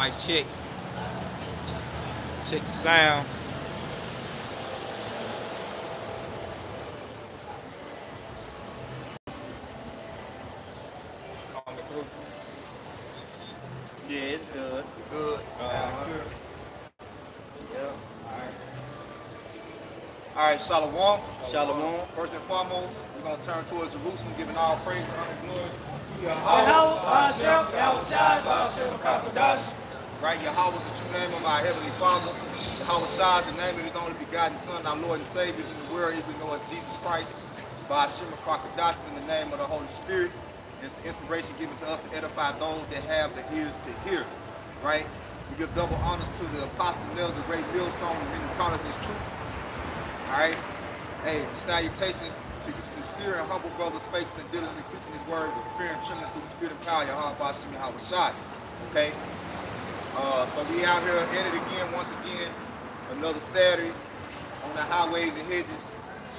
Mic check. Check the sound. Coming through. Yeah, it's good. Good. Uh-huh. Good. Yeah. All right, Shalom. Shalom. First and foremost, we're going to turn towards Jerusalem, giving all praise and honor and glory to Yahweh, Hashem, Yahushai, Hashem, Kakadash. Right, Yahweh is the true name of our Heavenly Father. Yahweh Shai is the name of His only begotten Son, our Lord and Savior in the world, even know as Jesus Christ. By Hashem Kakadash in the name of the Holy Spirit. It's the inspiration given to us to edify those that have the ears to hear. Right? We give double honors to the apostle Nels, the great millstone, and many taught us His truth. All right. Hey, salutations to sincere and humble brothers, faithful and diligently preaching His word with fear and trembling through the Spirit and power. Bashim Yahweh Shai. Okay. Uh, so we out here at it again, once again, another Saturday on the highways and hedges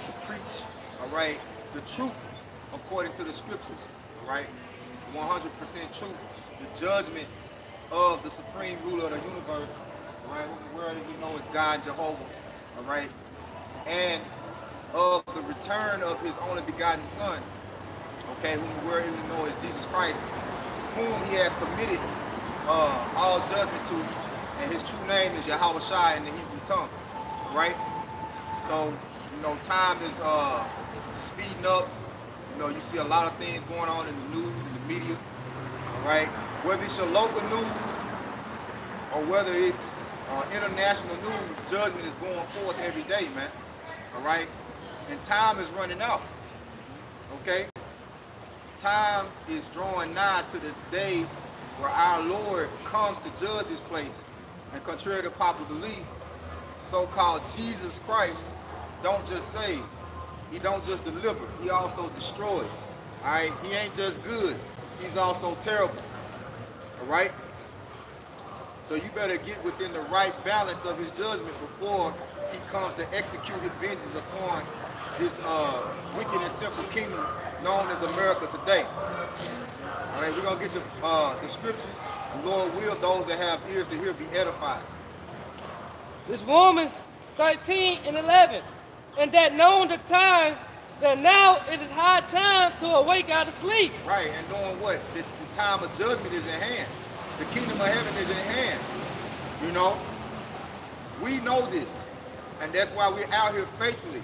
to preach. All right, the truth according to the scriptures. All right, 100% truth. The judgment of the supreme ruler of the universe. All right, who the world as we know is God Jehovah. All right, and of the return of his only begotten son, okay, whom the world even know is Jesus Christ, whom he hath committed uh, all judgment to, and his true name is Yahweh Shai in the Hebrew tongue, right? So, you know, time is uh, speeding up. You know, you see a lot of things going on in the news and the media, all right? Whether it's your local news or whether it's uh, international news, judgment is going forth every day, man, all right? And time is running out, okay? Time is drawing nigh to the day where our Lord comes to judge this place. And contrary to popular belief, so-called Jesus Christ don't just save. He don't just deliver. He also destroys. All right? He ain't just good. He's also terrible. All right? So you better get within the right balance of his judgment before he comes to execute his vengeance upon this uh, wicked and sinful kingdom known as America today. All right, we're gonna get the uh, the scriptures. The Lord will those that have ears to hear be edified. This Romans 13 and 11. And that known the time that now it is high time to awake out of sleep. Right, and knowing what the, the time of judgment is at hand. The kingdom of heaven is at hand. You know, we know this, and that's why we're out here faithfully.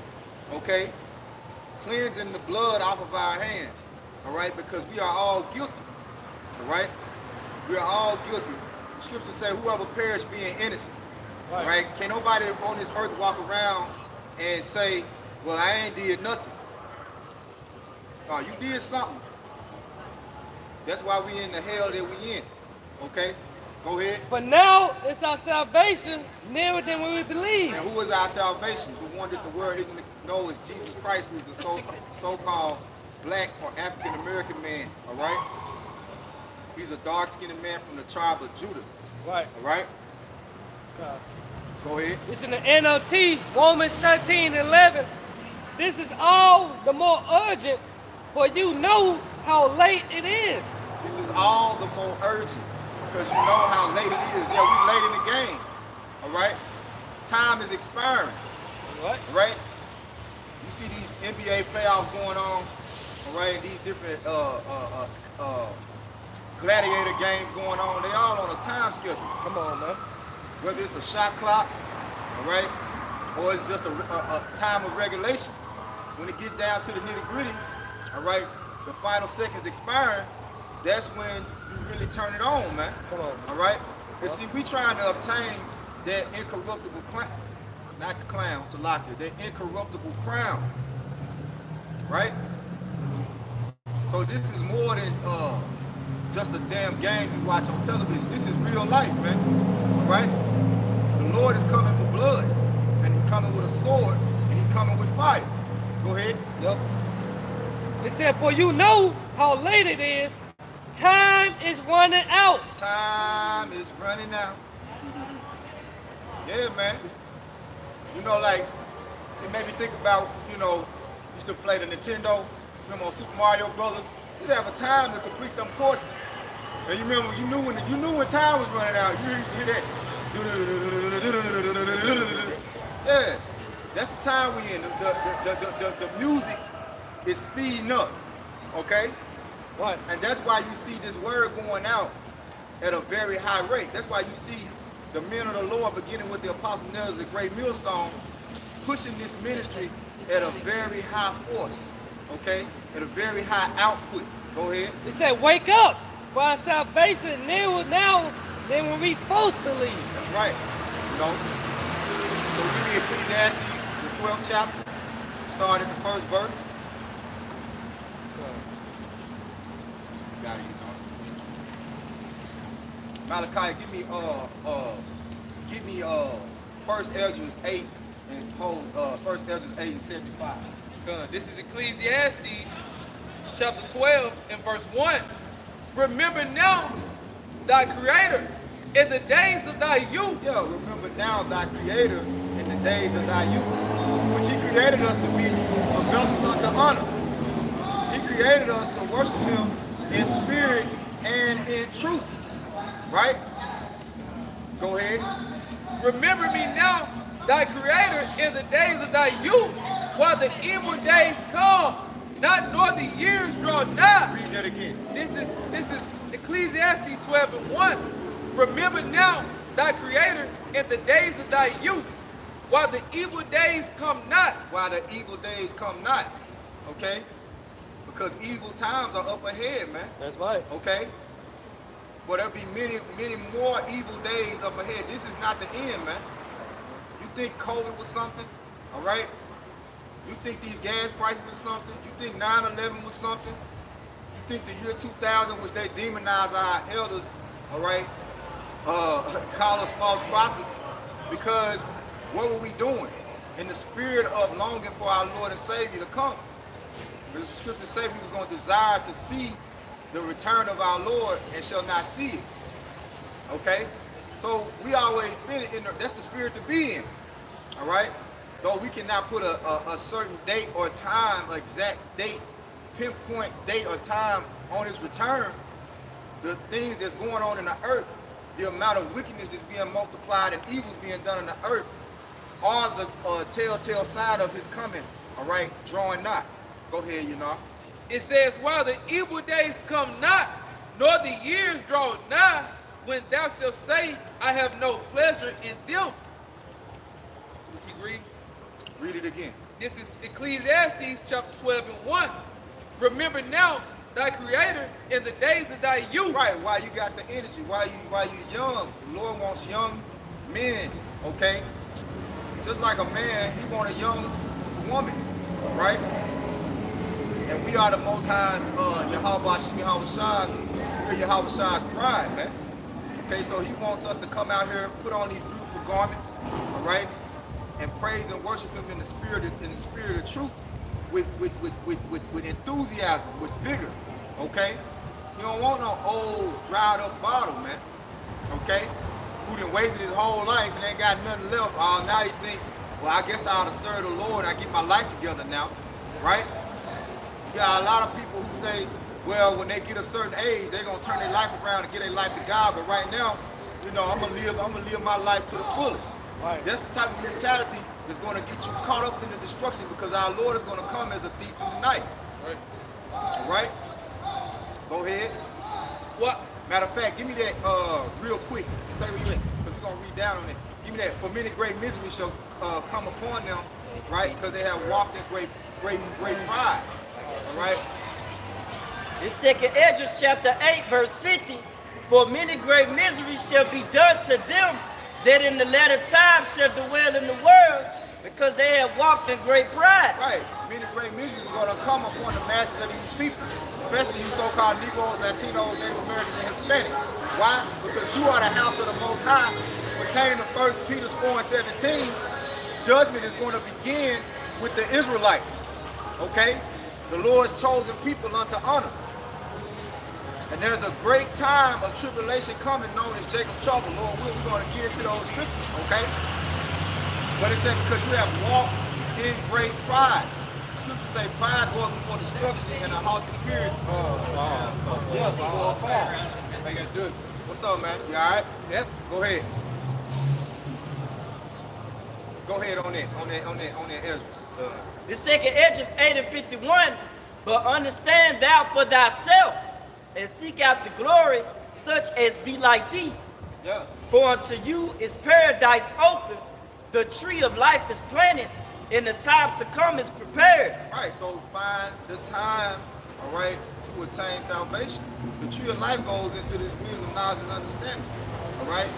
Okay, cleansing the blood off of our hands. All right, because we are all guilty. All right, we are all guilty. The scriptures say, "Whoever perish being innocent." Right. Right? Can't nobody on this earth walk around and say, "Well, I ain't did nothing." No, you did something. That's why we in the hell that we in. Okay? Go ahead. But now it's our salvation nearer than we believe. And who is our salvation? The one that the world didn't know is Jesus Christ, who is the so, so-called black or African American man. All right? He's a dark-skinned man from the tribe of Judah. Right. All right? Uh, Go ahead. It's in the NLT, Romans 13 and 11. This is all the more urgent for you know how late it is. This is all the more urgent because you know how late it is. Yeah, we're late in the game. All right? Time is expiring. What? right? You see these NBA playoffs going on, all right? These different uh, uh, uh, uh, gladiator games going on. They all on a time schedule. Come on, man. Whether it's a shot clock, all right, or it's just a, a, a time of regulation. When it get down to the nitty gritty, all right, the final seconds expiring. That's when you really turn it on, man. Come on. All right. And see, we trying to obtain that incorruptible not the clown, Salakia, that incorruptible crown. Right? So this is more than uh, just a damn game you watch on television. This is real life, man. Right? The Lord is coming for blood, and he's coming with a sword, and he's coming with fire. Go ahead. Yep. It said, For you know how late it is, time is running out. Time is running out. Yeah, man. You know, like, it made me think about, you know, used to play the Nintendo, remember on Super Mario Brothers? You have a time to complete them courses. And you remember, you knew when you knew when time was running out. You used to hear that. Yeah, that's the time we're in. The, the, the, the, the, the music is speeding up. Okay? Right. And that's why you see this word going out at a very high rate. That's why you see the men of the Lord, beginning with the apostle Nels, a great millstone, pushing this ministry at a very high force. Okay? At a very high output. Go ahead. It said, wake up for our salvation now, now than when we first believed. That's right. You know? So give me Ecclesiastes, the 12th chapter, start at the first verse. Got it, you know. Malachi, give me uh uh give me uh first Ezra 8 and hold uh first Ezra 8 and 75. This is Ecclesiastes chapter 12 and verse 1. Remember now thy creator in the days of thy youth. Yeah, remember now thy creator in the days of thy youth, which he created us to be a vessel unto honor. He created us to worship him in spirit and in truth. Right? Go ahead. Remember me now thy creator in the days of thy youth, while the evil days come, not nor the years draw nigh. Read that again. This is this is Ecclesiastes 12 and 1. Remember now thy creator in the days of thy youth, while the evil days come not. While the evil days come not. Okay? Because evil times are up ahead, man. That's right. Okay? But there'll be many, many more evil days up ahead. This is not the end, man. You think COVID was something? All right? You think these gas prices are something? You think 9-11 was something? You think the year 2000, which they demonize our elders, all right, uh, call us false prophets? Because what were we doing? In the spirit of longing for our Lord and Savior to come. The scripture say we was going to desire to see the return of our Lord and shall not see it. Okay? So we always been in the, that's the spirit to be in. All right? Though we cannot put a, a, a certain date or time, exact date, pinpoint date or time on his return, the things that's going on in the earth, the amount of wickedness that's being multiplied and evils being done in the earth, are the uh, telltale sign of his coming. All right? Drawing not. Go ahead, you know. It says, while the evil days come not, nor the years draw nigh, when thou shalt say, I have no pleasure in them. Keep reading. Read it again. This is Ecclesiastes chapter 12 and 1. Remember now thy creator in the days of thy youth. Right, while you got the energy, while you while you young, the Lord wants young men, okay? Just like a man, he want a young woman, right? And we are the most high's uh Yahweh Shemi Shah's, we're Yahweh Shah's pride, man. Okay, so he wants us to come out here, put on these beautiful garments, all right, and praise and worship him in the spirit of, in the spirit of truth, with with, with, with, with with enthusiasm, with vigor, okay? You don't want no old, dried up bottle, man. Okay? Who done wasted his whole life and ain't got nothing left. Oh, now you think, well, I guess I ought to serve the Lord. I get my life together now. Right? You got a lot of people who say, well, when they get a certain age, they're gonna turn their life around and get their life to God. But right now, you know, I'm gonna live, I'm gonna live my life to the fullest. Right. That's the type of mentality that's gonna get you caught up in the destruction because our Lord is gonna come as a thief in the night. Right. All right? Go ahead. What? Matter of fact, give me that uh real quick. Stay where you at, because we're gonna read down on it. Give me that. For many great misery shall uh, come upon them, right? Because they have walked in great, great, great pride. All right. In second Esdras chapter 8, verse 50, for many great miseries shall be done to them that in the latter time shall dwell in the world, because they have walked in great pride. Right. Many great miseries are gonna come upon the masses of these people, especially you so-called Negroes, Latinos, Native Americans, and Hispanics. Why? Because you are the house of the Most High. Pertaining to 1 Peter 4 and 17, judgment is going to begin with the Israelites. Okay? The Lord's chosen people unto honor. And there's a great time of tribulation coming known as Jacob's trouble. Lord, we're going to get into those scriptures, okay? But it said because you have walked in great pride. The scriptures say pride goes before destruction and a haughty spirit. Oh, uh, yes, before a fall. How you guys doing? What's up, man? You all right? Yep. Go ahead. Go ahead on that, on that, on that, on that Ezra. The second Esdras 8 and 51. But understand thou for thyself, and seek out the glory, such as be like thee. yeah. For unto you is paradise open, the tree of life is planted, and the time to come is prepared. Right, so find the time, all right, to attain salvation. The tree of life goes into this wisdom, knowledge, and understanding. All right,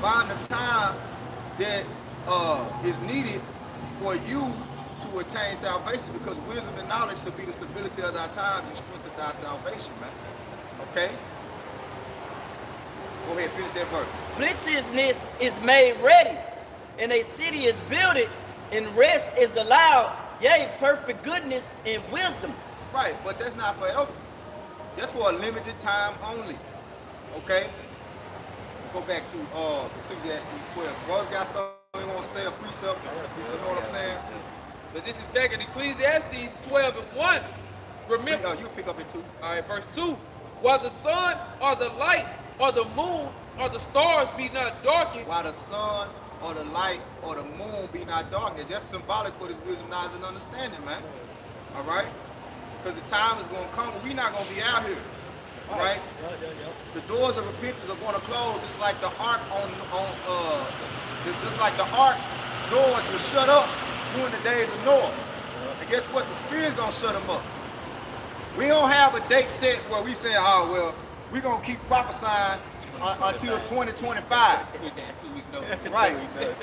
find the time that uh, is needed for you to attain salvation, because wisdom and knowledge should be the stability of thy time and strength of thy salvation, man. Okay. Go ahead, finish that verse. Plenteousness is made ready, and a city is builded, and rest is allowed, yea, perfect goodness and wisdom. Right, but that's not forever. That's for a limited time only. Okay? Go back to uh Ecclesiastes 12. Brothers got something they want to say, a precept. You know what I'm saying? But this is back in Ecclesiastes 12 and 1. Remember, Uh, you pick up it too. all right, verse 2. While the sun or the light or the moon or the stars be not darkened, While the sun or the light or the moon be not darkened. That's symbolic for this wisdom, knowledge, and understanding, man. All right? Because the time is going to come we're not going to be out here. All right? the doors of repentance are going to close just like the ark on on uh just- just like the ark doors were shut up during the days of Noah. And guess what? The spirit's gonna shut them up. We don't have a date set where we say, oh well, we're gonna keep prophesying uh, until 2025. two week notice. Right.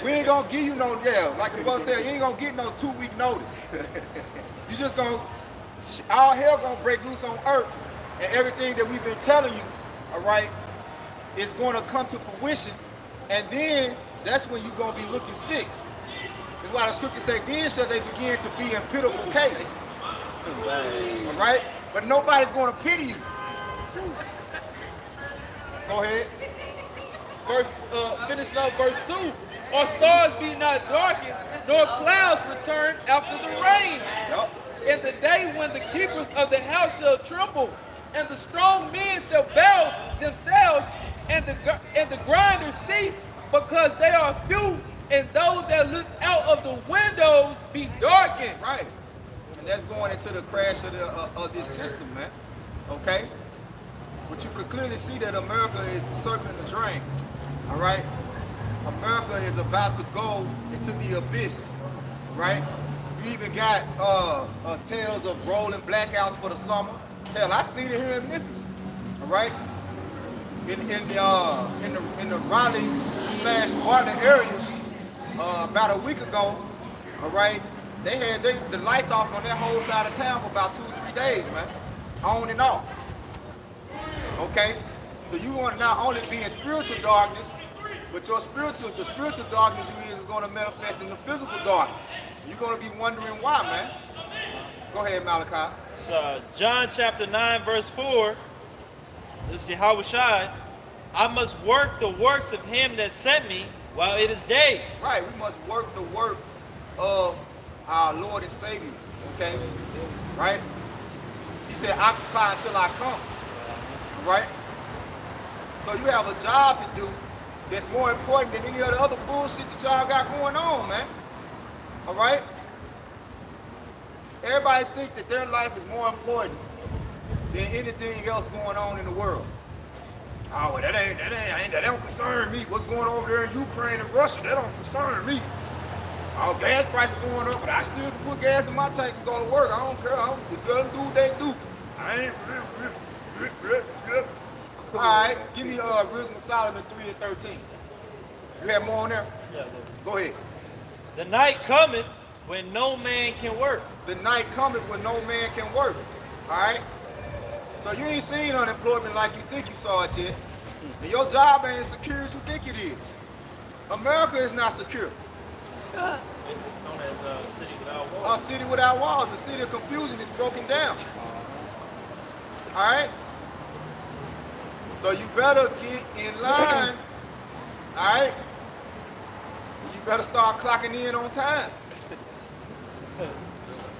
We ain't gonna give you no yeah, like the brother said, you ain't gonna get no two week notice. You just gonna all hell gonna break loose on earth, and everything that we've been telling you, all right, is gonna come to fruition, and then that's when you're gonna be looking sick. That's why the scripture say, then shall they begin to be in pitiful case. All right? But nobody's gonna pity you. Go ahead. Verse, uh, finish up verse 2. Or stars be not darkened, nor clouds return after the rain. Yup. In the day when the keepers of the house shall tremble, and the strong men shall bow themselves, and the and the grinders cease, because they are few, and those that look out of the windows be darkened. Right. And that's going into the crash of, the, uh, of this system, man. Okay? But you could clearly see that America is the circle in the drain. All right? America is about to go into the abyss. Right? You even got uh, uh, tales of rolling blackouts for the summer. Hell, I seen it here in Memphis. All right? In, in the uh, in the in the Raleigh slash Bartlett area, uh, about a week ago, all right, they had they, the lights off on that whole side of town for about two or three days, man, on and off. Okay, so you want to not only be in spiritual darkness, but your spiritual the spiritual darkness you is is going to manifest in the physical darkness. You're going to be wondering why, man. Go ahead, Malachi. So, uh, John chapter 9, verse 4. This is Yahweh Shai. I must work the works of him that sent me while it is day. Right, we must work the work of our Lord and Savior. Okay, right? He said, "Occupy until I come." Right. So you have a job to do that's more important than any of the other bullshit that y'all got going on, man. All right. Everybody think that their life is more important than anything else going on in the world. Oh, well, that ain't that ain't that don't concern me. What's going on over there in Ukraine and Russia? That don't concern me. Oh, gas prices going up, but I still can put gas in my tank and go to work. I don't care. I don't, if them do what they do. I ain't. All right, give me uh, Wisdom Solomon 3 and 13. You have more on there? Yeah. Go ahead. The night cometh when no man can work. The night cometh when no man can work. All right? So you ain't seen unemployment like you think you saw it yet. And your job ain't secure as you think it is. America is not secure. It's known as city without walls. A city without walls, the city of confusion is broken down. All right? So you better get in line. All right? You better start clocking in on time.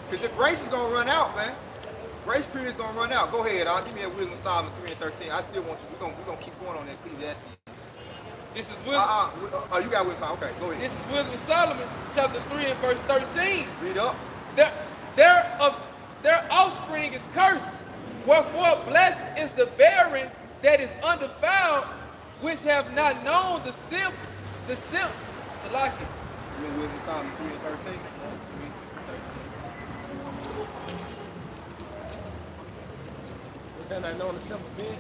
Because the grace is going to run out, man. Grace period is gonna run out. Go ahead, I'll give me a wisdom of Solomon 3 and 13. I still want you. We're gonna we're gonna keep going on that Ecclesiastes. This is wisdom. uh, oh, you got wisdom. Okay, go ahead. This is wisdom Solomon, chapter 3 and verse 13. Read up. Their, their, of, their offspring is cursed. Wherefore blessed is the barren that is undefiled, which have not known the simp, the simp, Salaki. You in wisdom Solomon 3 and 13. Which I know the simple bitch.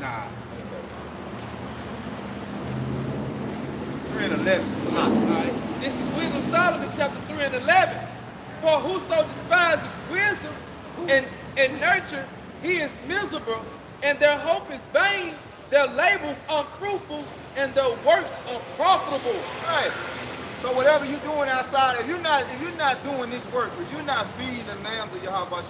Nah. 3 and 11. Solomon. All right. This is wisdom Solomon, chapter 3 and 11. For whoso despises wisdom and, and nurture, he is miserable, and their hope is vain, their labors unfruitful, and their works unprofitable. Right. So whatever you're doing outside, if you're not if you're not doing this work, if you're not feeding the lambs of Yahweh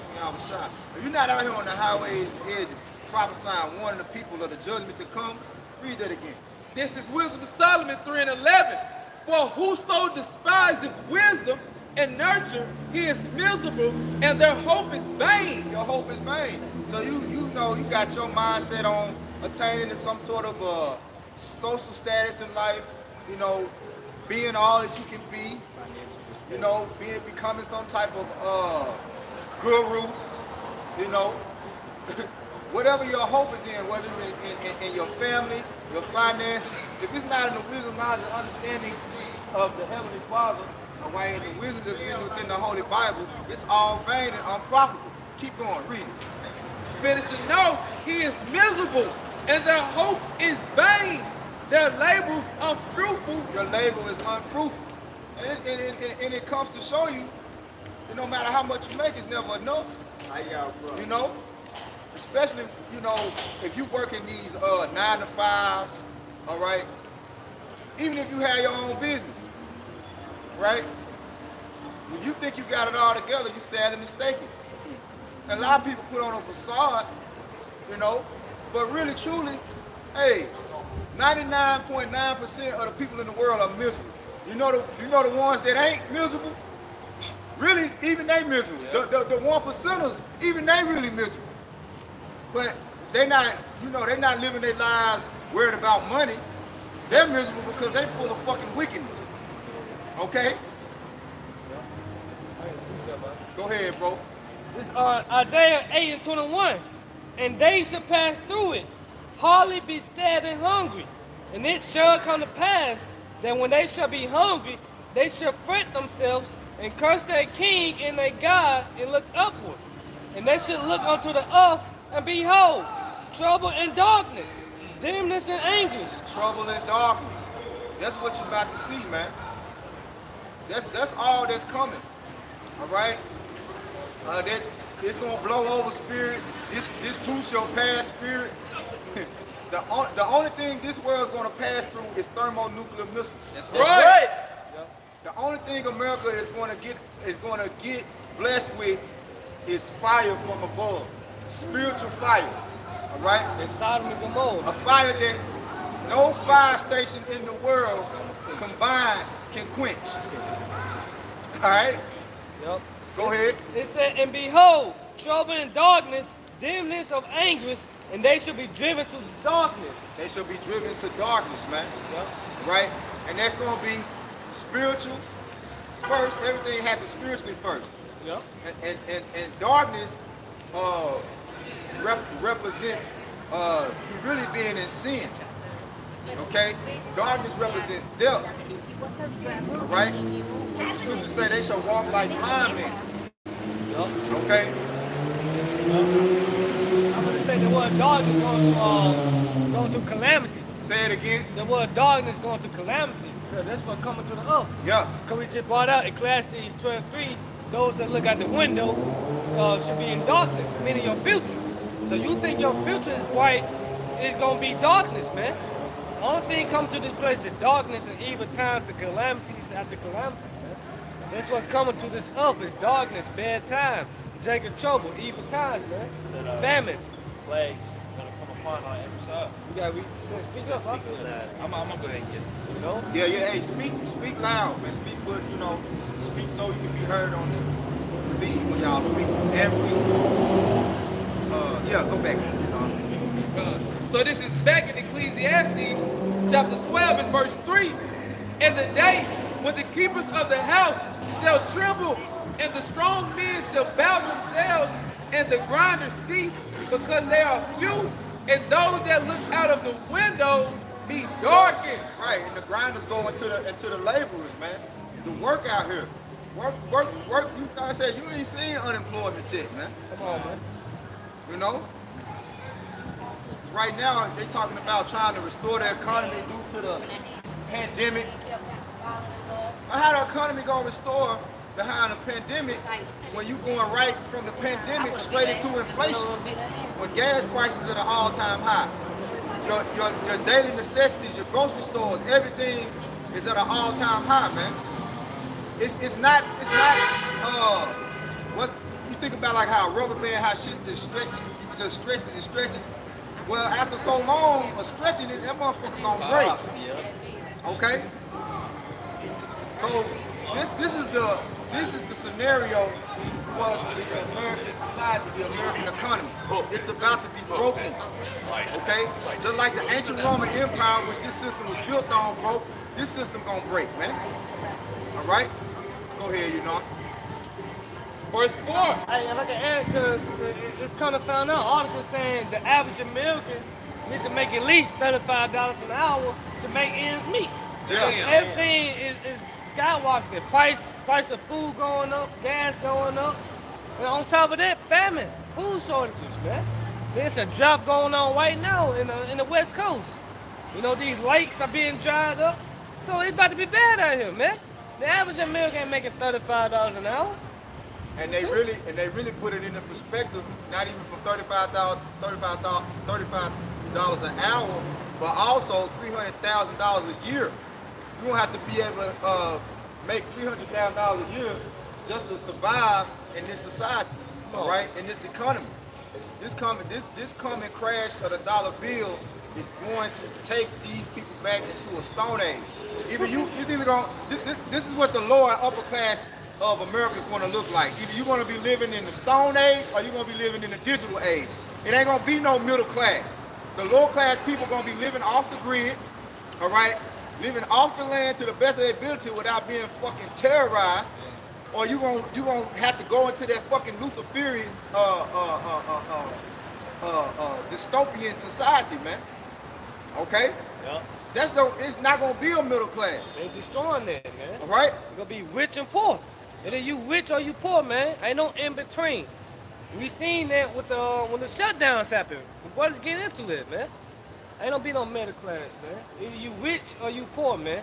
Shah, if you're not out here on the highways and edges prophesying warning the people of the judgment to come, read that again. This is wisdom of Solomon 3 and 11. For whoso despiseth wisdom and nurture, he is miserable, and their hope is vain. Your hope is vain. So you you know you got your mindset on attaining to some sort of uh, social status in life, you know, being all that you can be, you know, being becoming some type of uh, guru, you know, whatever your hope is in, whether it's in, in, in, your family, your finances, if it's not in the wisdom, knowledge, and understanding of the Heavenly Father, or why in the wisdom that's written within the Holy Bible, it's all vain and unprofitable. Keep going, read it. Finishing no, he is miserable, and their hope is vain. Their labors unfruitful. Your label is unfruitful. And it, and, it, and it- and it comes to show you that no matter how much you make, it's never enough. You know? Especially, you know, if you work in these uh, nine to fives, all right? Even if you have your own business, right? If you think you got it all together, you're sadly mistaken. And a lot of people put on a facade, you know, but really, truly, hey, 99.9% of the people in the world are miserable. You know the you know the ones that ain't miserable? Really, even they miserable. The, the, the one percenters, even they really miserable. But they not, you know, they're not living their lives worried about money. They're miserable because they full of fucking wickedness. Okay? Go ahead, bro. This uh, Isaiah 8 and 21. And they shall pass through it, hardly be stead and hungry. And it shall come to pass that when they shall be hungry, they shall fret themselves and curse their king and their God and look upward. And they shall look unto the earth and behold, trouble and darkness, dimness and anguish. Trouble and darkness. That's what you're about to see, man. That's that's all that's coming. All right. Uh, that it's gonna blow over spirit. This this too shall pass spirit. The on, the only thing this world's gonna pass through is thermonuclear missiles. That's That's right. right. The only thing America is gonna get is gonna get blessed with is fire from above, spiritual fire. All right. And Sodom and Gomorrah. A fire that no fire station in the world combined can quench. All right, Yep. go ahead. It said, And behold, trouble and darkness, dimness of anguish, and they shall be driven to darkness. They shall be driven to darkness, man. Yep. Right? And that's gonna be spiritual first. Everything happens spiritually first. Yep. And and, and, darkness uh, rep- represents uh, you really being in sin. Okay? Darkness represents death. Right? The scriptures say they shall walk like blind men. Yep. Okay? I'm gonna say the word darkness going to uh, going to calamity. Say it again. The word darkness going to calamities. Yeah, that's what coming to the earth. Yeah. Because we just brought out in Ecclesiastes 12:3, those that look out the window uh, should be in darkness, meaning your future. So you think your future is bright, it's gonna be darkness, man. Only thing come to this place is darkness and evil times and calamities after calamities, man. That's what coming to this earth is darkness, bad time, Jacob trouble, evil times, man. Famine. Plagues gonna come upon on every side. You gotta read. Speak up, huh? I'm, I'm gonna go ahead and get it. You know. Yeah, yeah. Hey, speak, speak loud, man. Speak, but you know, speak so you can be heard on the feed when y'all speak every. Uh, yeah, go back. You know. So this is back in Ecclesiastes chapter 12 and verse 3. And the day when the keepers of the house shall tremble, and the strong men shall bow themselves, and the grinders cease, because they are few, and those that look out of the window be darkened. Right, and the grinders go into the into the laborers, man. The work out here. Work, work, work. You I said you ain't seen unemployment yet, man. Come on, man. You know? Right now, they talking about trying to restore the economy due to the pandemic. How the economy gonna restore behind a pandemic when you going right from the pandemic straight into inflation? When gas prices are at an all-time high. Your, your, your daily necessities, your grocery stores, everything is at an all-time high, man. It's, it's not, it's not, uh, what, you think about like how a rubber band, how shit just stretches, it just stretches and stretches. Well, after so long of stretching it, that motherfucker gonna break. Okay. So this this is the this is the scenario for the American society, the American economy. It's about to be broken. Okay? Just like the ancient Roman Empire, which this system was built on, broke, this system gonna break, man. All right? Go ahead, you know. Verse 4. Hey, like I add, because it's kind of found out, article saying the average American need to make at least $35 an hour to make ends meet. Yeah. Everything is, is skyrocketing. Price price of food going up, gas going up. And on top of that, famine, food shortages, man. There's a drought going on right now in the, in the West Coast. You know, these lakes are being dried up. So it's about to be bad out here, man. The average American ain't making $35 an hour. And they really and they really put it into perspective, not even for $35, $35, $35 an hour, but also $300,000 a year. You don't have to be able to uh, make $300,000 a year just to survive in this society, right? in this economy. This coming, this this coming crash of the dollar bill is going to take these people back into a stone age. Either you, it's either going, this, this, this is what the lower and upper class of America is going to look like. Either you're going to be living in the stone age or you're going to be living in the digital age. It ain't going to be no middle class. The lower class people are going to be living off the grid, all right, living off the land to the best of their ability without being fucking terrorized. Or you gonna you gonna have to go into that fucking Luciferian uh uh uh uh uh, uh, uh dystopian society, man. Okay, Yeah. that's no. It's not gonna be a middle class. They're destroying that, man. All right. You're gonna be rich and poor. Either you rich or you poor, man. Ain't no in between. We seen that with the when the shutdowns happened. The brothers get into it, man. Ain't don't be no middle class, man. Either you rich or you poor, man.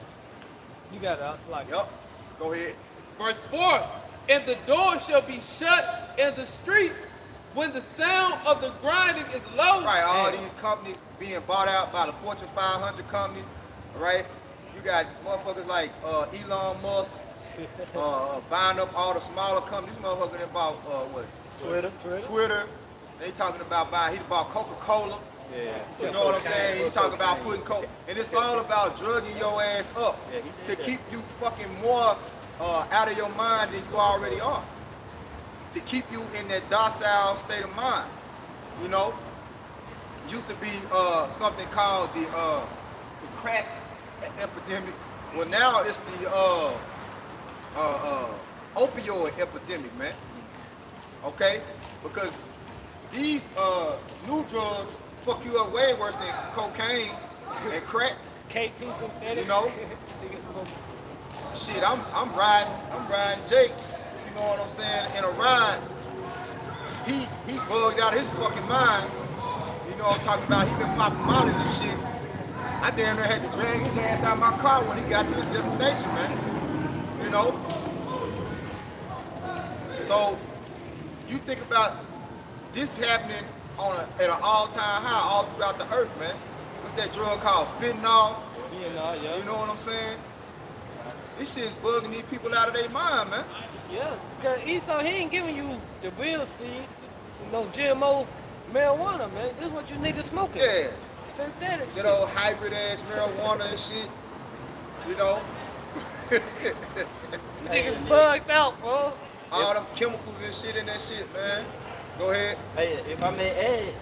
You got it. It's like Yup. Go ahead. Verse 4 And the door shall be shut in the streets when the sound of the grinding is low. Right. All these companies being bought out by the Fortune 500 companies. All right. You got motherfuckers like uh, Elon Musk uh, buying up all the smaller companies. This motherfucker done bought uh, what? Twitter, Twitter. Twitter. They talking about buying. He bought Coca-Cola. Yeah. You know what I'm saying? You talk about putting coke, and it's all about drugging your ass up to keep you fucking more uh, out of your mind than you already are. To keep you in that docile state of mind. You know, used to be uh, something called the uh, the crack epidemic. Well, now it's the uh, uh, uh, opioid epidemic, man. Okay, because these uh, new drugs fuck you up way worse than cocaine and crack. K2 synthetic. You know? Shit, I'm I'm riding, I'm riding Jake. You know what I'm saying? In a ride, he he bugged out his fucking mind. You know what I'm talking about? He been popping mollies and shit. I damn near had to drag his ass out of my car when he got to his destination, man. You know. So you think about this happening on a, at an all-time high all throughout the earth, man. What's that drug called? Fentanyl. You know, yeah. You know what I'm saying? This shit's bugging these people out of their mind, man. Yeah, because Esau, he ain't giving you the real seeds, no GMO marijuana, man. This is what you niggas smoking. Yeah. Synthetic You shit. know, hybrid ass marijuana and shit. You know. You niggas bugged out, bro. All them chemicals and shit in that shit, man. Go ahead. Hey, if I may add,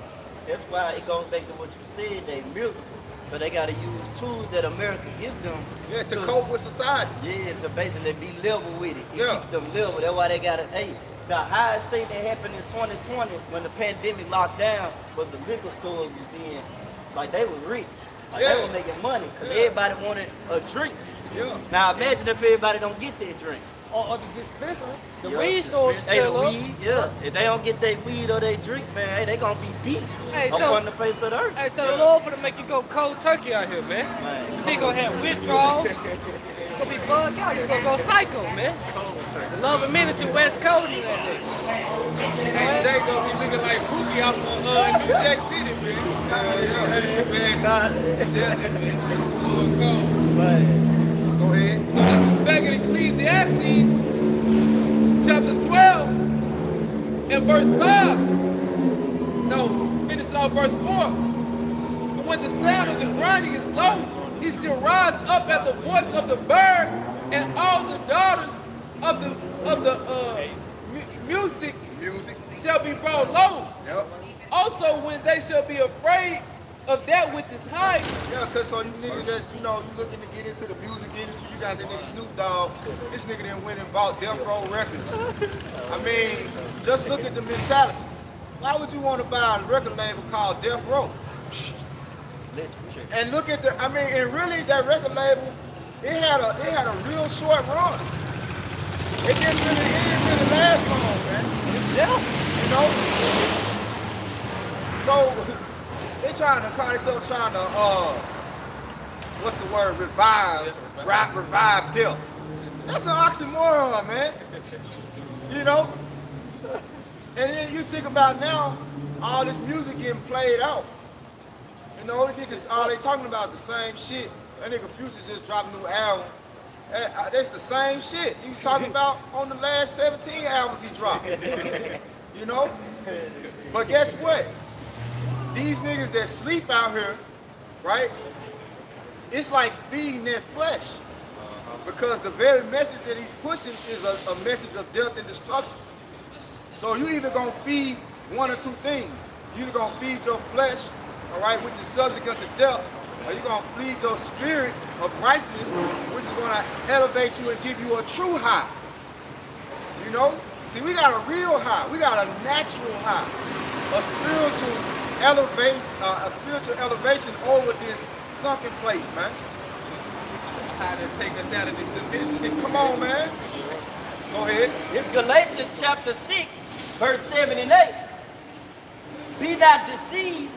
that's why it goes back to what you said. They miserable, so they gotta use tools that America give them. Yeah, to cope with society. Yeah, to basically be level with it. It Yeah. keeps them level. That's why they gotta. Hey, the highest thing that happened in 2020 when the pandemic locked down was the liquor stores was being like they were rich. Like Yeah. they were making money because Yeah. everybody wanted a drink. Yeah. Now imagine if everybody don't get their drink. Or, or the dispensary. The Yeah, weed stores Hey, the weed, yeah. If they don't get their weed or their drink, man, hey, they gonna be beasts Hey, so- on the face of the earth. Hey, so the Lord for to make you go cold turkey out here, man. Man, He gonna have withdrawals. gonna be bugged out. You gonna go psycho, man. The love and ministry West Coast in that nigga. And they gonna be looking like Pookie out on uh, New Jack City, man. Man, God. Lord, cold. Man. Go ahead. So this is back in Ecclesiastes, chapter 12, and verse 5. No, finish off verse 4. But when the sound of the grinding is low, he shall rise up at the voice of the bird, and all the daughters of the of the uh, music Music. shall be brought low. Yep. Also, when they shall be afraid of that which is high, Yeah, cause so you niggas that's, you know, you looking to get into the music industry, you got that nigga Snoop Dogg. This nigga done went and bought Death Row Records. I mean, just look at the mentality. Why would you want to buy a record label called Death Row? And look at the, I mean, and really that record label, it had a it had a real short run. It didn't really, it didn't really last long, man. Yeah. You know? So they trying to call themselves trying to uh what's the word? Revive, rap revive death. That's an oxymoron, man. You know? And then you think about now, all this music getting played out. And know, the niggas, all they talking about the same shit. That nigga Future just dropped a new album. Eh, uh, That's the same shit you talking about on the last 17 albums he dropped. You know? But guess what? These niggas that sleep out here, right? It's like feeding their flesh. Uh-huh. Because the very message that he's pushing is a, a message of death and destruction. So you either gonna feed one or two things. You either gonna feed your flesh, all right, which is subject unto death, or you gonna feed your spirit of righteousness, which is gonna elevate you and give you a true high. You know? See, we got a real high. We got a natural high. A spiritual elevate, uh, a spiritual elevation over this sunken place, man. how to take us out of this dimension. Come on, man. Go ahead. It's Galatians chapter 6, verse 7 and 8. Be not deceived,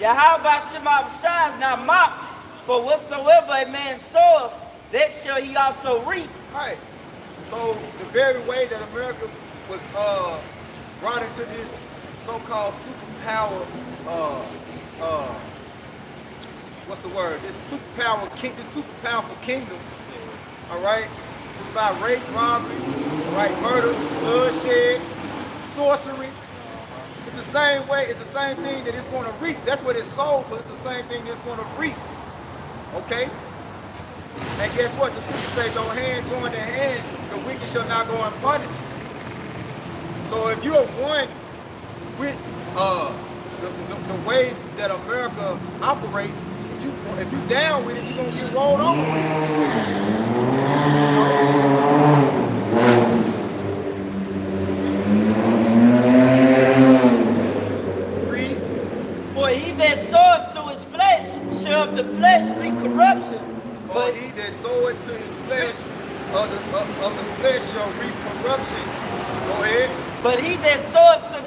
Yahweh Shema Shai is not mocked, for whatsoever a man soweth, that shall he also reap. Right. So the very way that America was uh, brought into this so-called superpower, uh, uh, what's the word? This superpower, king, this super powerful kingdom. All right, it's by rape, robbery, right, murder, bloodshed, sorcery. It's the same way. It's the same thing that it's going to reap. That's what it's sold. So it's the same thing that's going to reap. Okay. And guess what? The scripture say, "No hand join the hand, the wicked shall not go unpunished." So if you're one with uh, the, the, the ways that America operate, if you if you down with it, you're gonna get rolled over with it. Read. For he that soweth to his flesh shall of the corruption. But he that soweth to his flesh of the, of, of the flesh shall reap corruption. Go ahead. But he that soweth to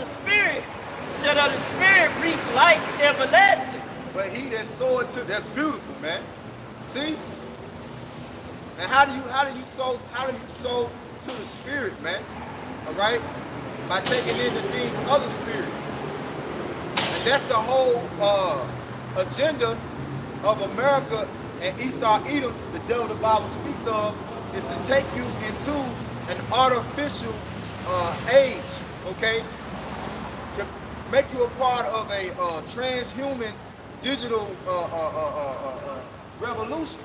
shall of the Spirit reap life everlasting. But he that soweth to that's beautiful, man. See? And how do you how do you sow how do you sow to the spirit, man? All right? By taking in the things of the spirit. And that's the whole uh, agenda of America and Esau Edom, the devil the Bible speaks of, is to take you into an artificial uh, age, okay? Make you a part of a uh, transhuman digital uh, uh, uh, uh, uh, uh, revolution.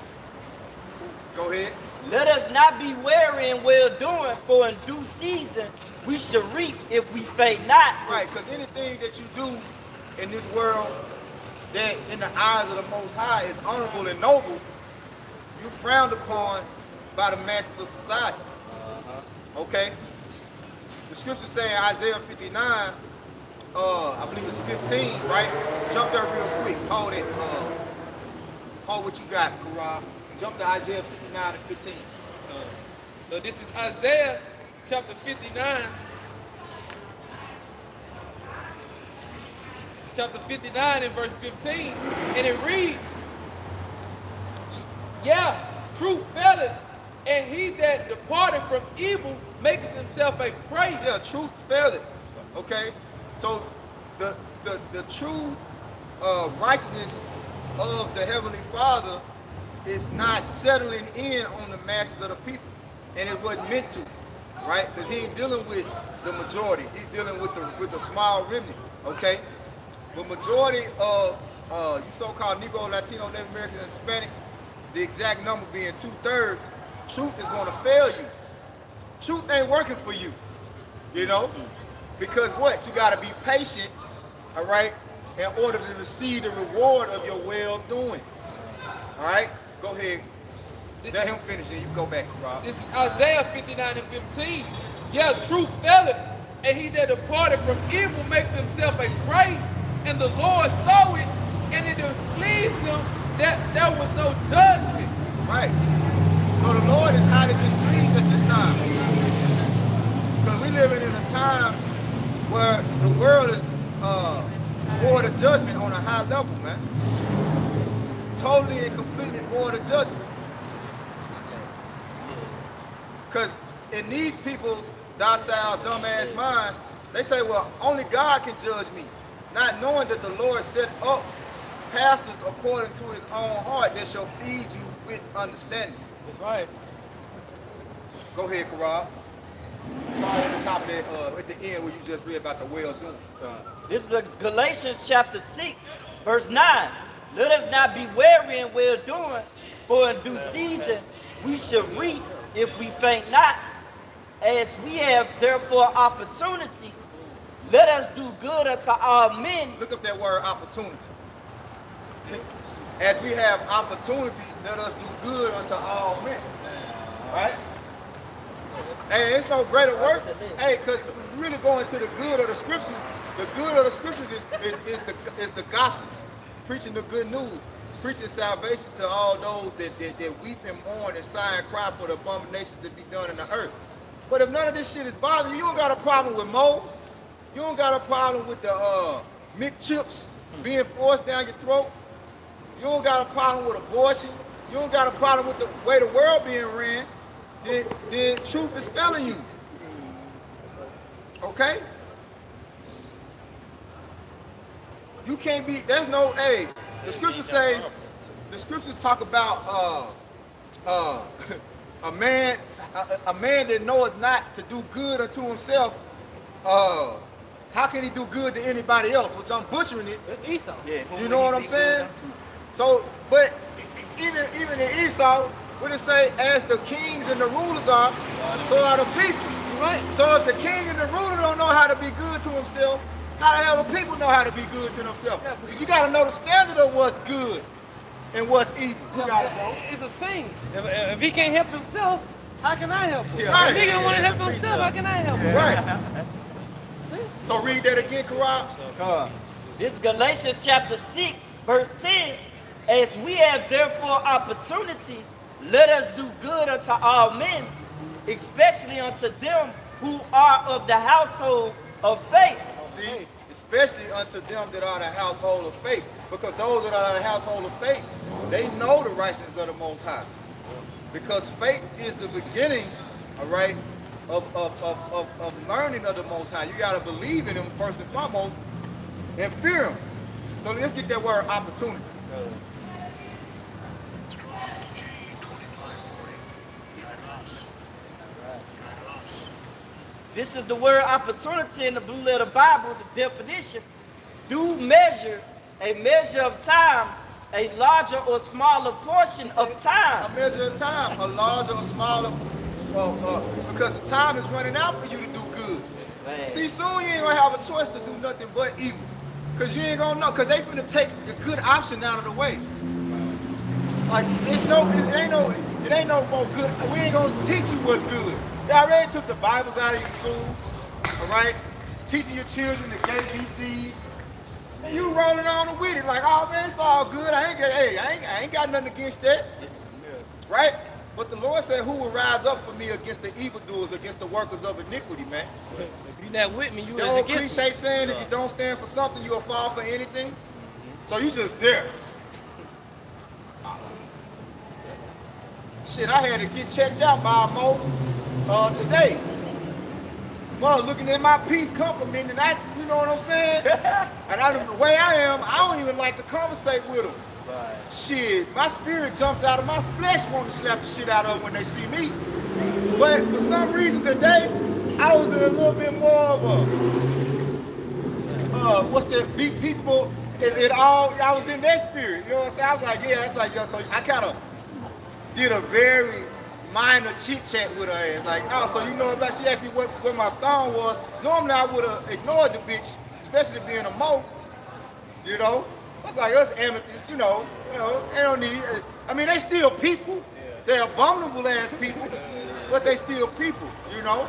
Go ahead. Let us not be weary in well doing, for in due season we shall reap if we faint not. Right, because anything that you do in this world that in the eyes of the Most High is honorable and noble, you frowned upon by the masses of society. Okay? The scripture saying Isaiah 59, uh, I believe it's 15, right? Jump there real quick. Hold it. Uh, hold what you got, Karab. Jump to Isaiah 59 and 15. Uh, so this is Isaiah chapter 59. Chapter 59 and verse 15. And it reads, Yeah, truth faileth, and he that departed from evil maketh himself a prey. Yeah, truth it. Okay? So the the the true uh, righteousness of the Heavenly Father is not settling in on the masses of the people. And it wasn't meant to, right? Because he ain't dealing with the majority. He's dealing with the with the small remnant. Okay? The majority of uh, you so-called Negro, Latino, Native Americans, and Hispanics, the exact number being two-thirds, truth is going to fail you. Truth ain't working for you. You know? Because what? You got to be patient, all right, in order to receive the reward of your well-doing. All right? Go ahead. This Let him finish and you go back, Rob. This is Isaiah 59 and 15. Yeah, truth faileth, and he that departed from evil make himself a prey. And the Lord saw it, and it displeased him that there was no judgment. Right. So the Lord is highly displeased at this time. Because we living in a time where the world is uh void of judgment on a high level, man. Totally and completely void of judgment. Because in these people's docile, dumbass minds, they say, well, only God can judge me. Not knowing that the Lord set up pastors according to his own heart that shall feed you with understanding. That's right. Go ahead, Karab. At the top of that, uh, at the end where you just read about the well doing. This is a Galatians chapter 6, verse 9. Let us not be weary in well doing, for in due season we shall reap if we faint not. As we have therefore opportunity, let us do good unto all men. Look up that word opportunity. As we have opportunity, let us do good unto all men. Right? Hey, it's no greater work. Hey, because really going to the good of the scriptures, the good of the scriptures is, is, is the is the gospel. Preaching the good news, preaching salvation to all those that, that, that weep and mourn and sigh and cry for the abominations to be done in the earth. But if none of this shit is bothering you, you don't got a problem with moles. You don't got a problem with the uh, Mick chips being forced down your throat. You don't got a problem with abortion. You don't got a problem with the way the world being ran. Then, then truth is failing you. Okay? You can't be, there's no, hey, the scriptures say, the scriptures talk about uh, uh, a man, a, a man that knoweth not to do good unto himself, uh, how can he do good to anybody else? Which I'm butchering it. That's Esau. Yeah. You know what I'm saying? So, but even even in Esau, what it say? As the kings and the rulers are, so are the people. Right. So if the king and the ruler don't know how to be good to himself, how the hell the people know how to be good to themselves? You got to know the standard of what's good and what's evil. You got to know. It's a saying. If, if he can't help himself, how can I help him? Right. If he don't want to help himself, how can I help him? Right. See? So read that again, Karab. Uh, This is Galatians chapter 6, verse 10. As we have therefore opportunity, let us do good unto all men, especially unto them who are of the household of faith. See, especially unto them that are the household of faith, because those that are the household of faith, they know the righteousness of the Most High. Because faith is the beginning, all right, of, of, of, of, of learning of the Most High. You got to believe in Him first and foremost and fear Him. So let's get that word opportunity. This is the word opportunity in the Blue Letter Bible, the definition. do measure a measure of time, a larger or smaller portion of time. a measure of time, a larger or smaller, uh, uh, because the time is running out for you to do good. Man. See, soon you ain't gonna have a choice to do nothing but evil. Cause you ain't gonna know, cause they finna take the good option out of the way. Like it's no, it ain't no, it ain't no more good. We ain't gonna teach you what's good. They already took the Bibles out of your schools, all right? Teaching your children the KBCs. And you rolling on with it like, oh man, it's all good. I ain't got, hey, I ain't, I ain't got nothing against that, right? But the Lord said, who will rise up for me against the evildoers, against the workers of iniquity, man? If you're not with me, you The is old against me. cliche saying, if you don't stand for something, you'll fall for anything. So you just there. Shit, I had to get checked out by a mo uh, today. Mother looking at my piece, complimenting, I, you know what I'm saying? and I, the way I am, I don't even like to conversate with them. Shit, my spirit jumps out of my flesh wanting to slap the shit out of them when they see me. But for some reason today, I was in a little bit more of a, uh, what's that, be peaceful, it, it all, I was in that spirit, you know what I'm saying? I was like, yeah, that's like, yeah, so I kind of did a very minor chit chat with her ass. Like, oh, so you know about, she asked me what, what my stone was. Normally I would have ignored the bitch, especially being a mo, you know? I was like, us amethysts, you know, you know, they don't need, I mean, they still people. They're abominable ass people, but they still people, you know?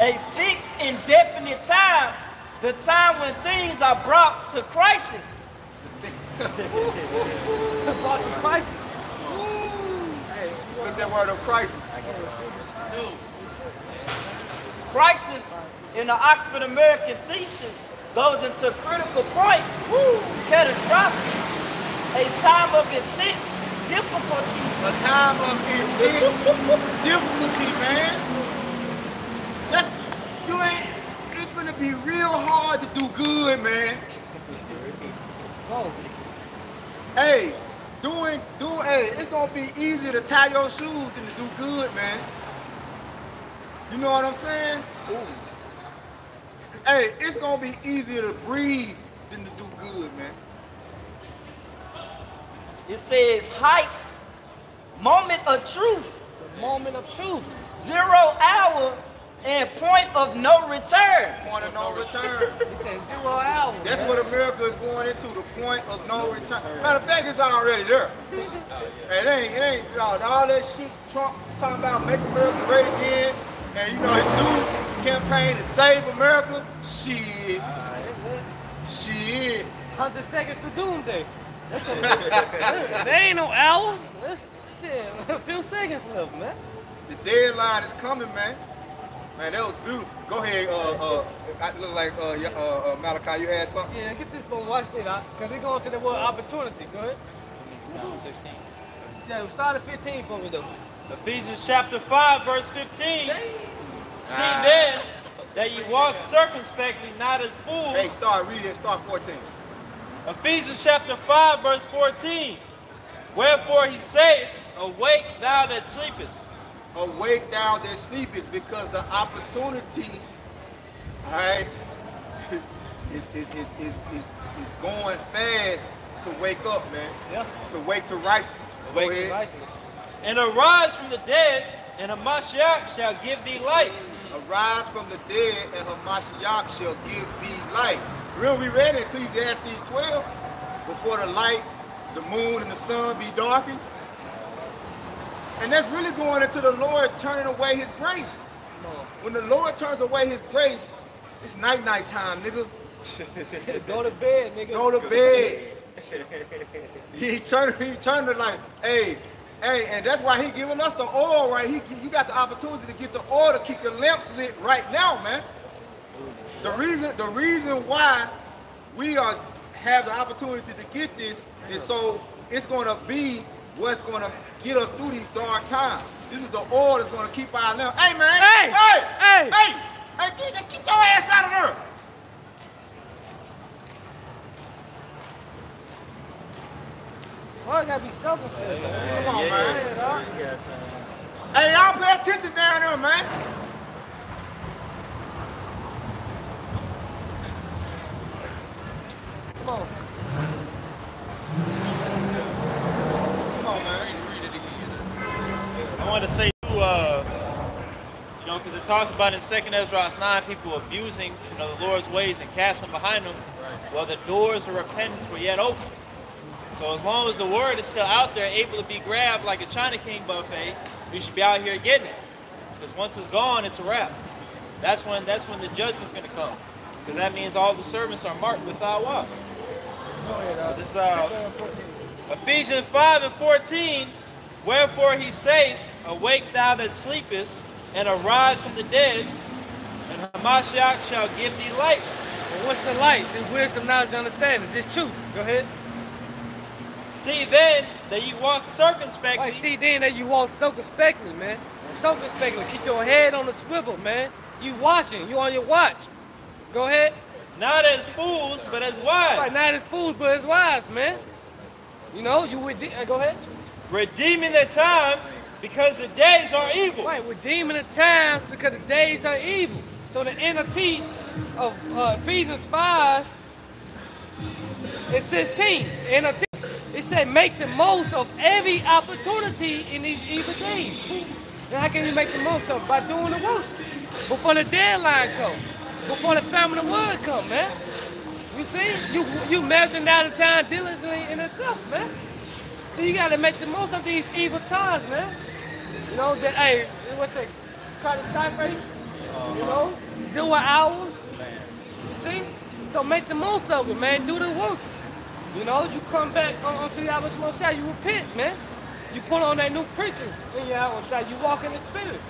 A fixed, indefinite time, the time when things are brought to crisis. Brought to crisis. Look at that word of crisis. Crisis in the Oxford American thesis goes into critical point, woo, catastrophic, a time of intense difficulty. A time of intense difficulty, man. That's you ain't. It's gonna be real hard to do good, man. Oh, Hey, doing, do, hey, it's gonna be easier to tie your shoes than to do good, man. You know what I'm saying? Ooh. Hey, it's gonna be easier to breathe than to do good, man. It says height, moment of truth, the moment of truth. zero hour, and point of no return. Point of no return. He said zero hours. That's what America is going into, the point of no return. Matter of fact, it's already there. And It ain't, it ain't, know, all that shit Trump is talking about, make America great again, and you know, his new campaign to save America, shit, shit. Hundred seconds to doomsday. That's a, there ain't no hour. That's shit. A few seconds left, man. The deadline is coming, man. Man, that was beautiful. Go ahead, uh, uh, I look like, uh, uh, uh, Malachi, you had something? Yeah, get this phone. Watch it out, cause they going to the word opportunity. Go ahead. Now 16. Yeah, start at 15 for me though. Ephesians chapter 5, verse 15. See Ah. then that you walk circumspectly, not as fools. Hey, start reading, start 14. Ephesians chapter 5, verse 14. Wherefore he saith, Awake thou that sleepest. Awake thou that sleepest because the opportunity, all right, is, is, is, is, is, is going fast to wake up, man. Yeah. To wake to righteousness. Go Awake to. Righteousness. And arise from the dead, and Hamashiach shall give thee light. Arise from the dead, and Hamashiach shall give thee light. Real, we read in Ecclesiastes 12, before the light, the moon, and the sun be darkened. And that's really going into the Lord turning away his grace. When the Lord turns away his grace, it's night night time, nigga. Go to bed, nigga. Go to bed. He turned he turned it like, hey, hey, and that's why he giving us the oil, right? He you got the opportunity to get the oil to keep your lamps lit right now, man. The reason the reason why we are have the opportunity to get this is so it's gonna be what's gonna get us through these dark times. This is the oil that's gonna keep our lamps. Hey man, Hey! hey, Hey! hey, hey, get, get your ass out of there. Why I gotta be circumspect? Come on, man. dog. Hey, y'all pay attention down there, man. Come on. Come on, man. Read it again. I want to say too, uh, you know, because it talks about in Second Esdras 9, people abusing, you know, the Lord's ways and casting behind them. Right. Well, the doors of repentance were yet open. So as long as the word is still out there, able to be grabbed like a China King buffet, we should be out here getting it. Because once it's gone, it's a wrap. That's when that's when the judgment's going to come. Because that means all the servants are marked without what? Uh, This uh, Ephesians 5 and 14, wherefore he saith, Awake thou that sleepest, and arise from the dead, and Hamashiach shall give thee light. Well, what's the light? This wisdom, knowledge, understanding. This truth. Go ahead. See then that you walk circumspectly, Right, see then that you walk circumspectly, man. Circumspectly. Keep your head on the swivel, man. You watching. You on your watch. Go ahead. not as fools, but as wise, Right, not as fools, but as wise, man. You know, you would. Uh, go ahead. redeeming the time, because the days are evil. Right, redeeming the times because the days are evil. So the NLT of uh, Ephesians 5 and 16, NLT, it said make the most of every opportunity in these evil days. Now how can you make the most of it? By doing the work. Before the deadline comes. Before the famine of word comes, man. You see? You you measuring out the time diligently in itself, man. So you gotta make the most of these evil times, man. You know, that hey, what's it? Try to stifle, you know, zero hours. You see? So make the most of it, man. Do the work. You know, you come back on, onto Shemot Shah, you repent, man. You put on that new creature in your Shah, you walk in the spirit.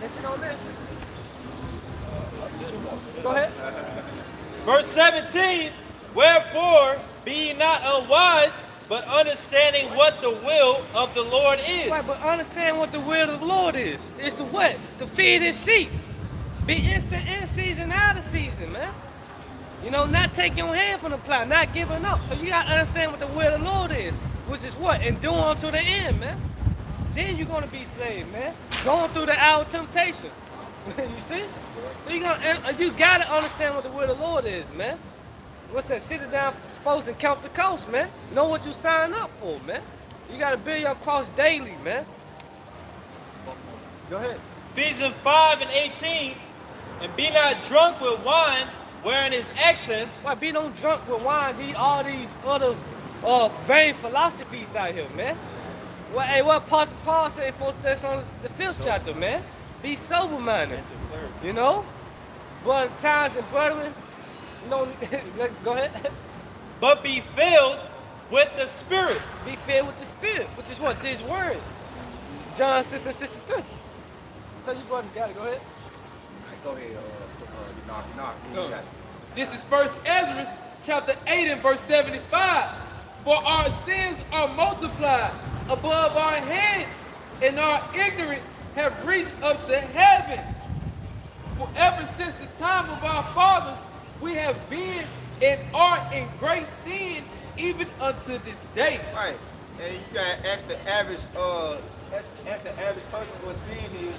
It on that. Go ahead. Verse 17, wherefore be ye not unwise, but understanding what the will of the Lord is. Right, but understand what the will of the Lord is. It's to what? To feed his sheep. Be instant in season, out of season, man. You know, not taking your hand from the plow, not giving up. So you gotta understand what the will of the Lord is, which is what? Endure to the end, man. Then you're gonna be saved, man. Going through the hour of temptation. you see? So you gonna uh, you gotta understand what the will of the Lord is, man. What's that? Sit it down, folks, and count the cost, man. Know what you sign up for, man. You gotta build your cross daily, man. Go ahead. Ephesians 5 and 18, and be not drunk with wine, wherein is excess, Why be no drunk with wine? These all these other uh vain philosophies out here, man. Well, hey, what Apostle Paul said in First Thessalonians the fifth chapter, man. Be sober minded. You know? But times and brethren, you know, go ahead. but be filled with the Spirit. Be filled with the Spirit, which is what? This word. John 6 and 63. So you brothers got it. Go ahead. Go ahead, uh, uh, you knock, you knock. You Go. got it. This is First Esdras chapter 8 and verse 75. For our sins are multiplied above our heads, and our ignorance have reached up to heaven. For ever since the time of our fathers, we have been and are in great sin, even unto this day. Right. And you gotta ask the average, uh, ask, ask the average person what sin is.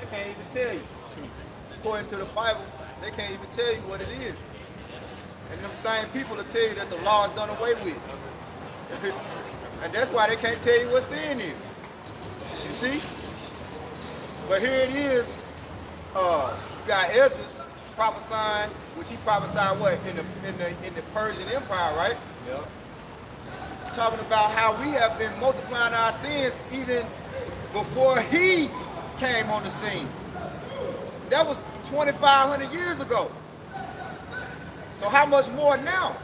They can't even tell you. According to the Bible, they can't even tell you what it is. And them same people will tell you that the law is done away with. and that's why they can't tell you what sin is. You see? But here it is. Uh, you got Ezra prophesying, which he prophesied what in the in the in the Persian Empire, right? Yeah. Talking about how we have been multiplying our sins even before he came on the scene. That was 2,500 years ago. So how much more now?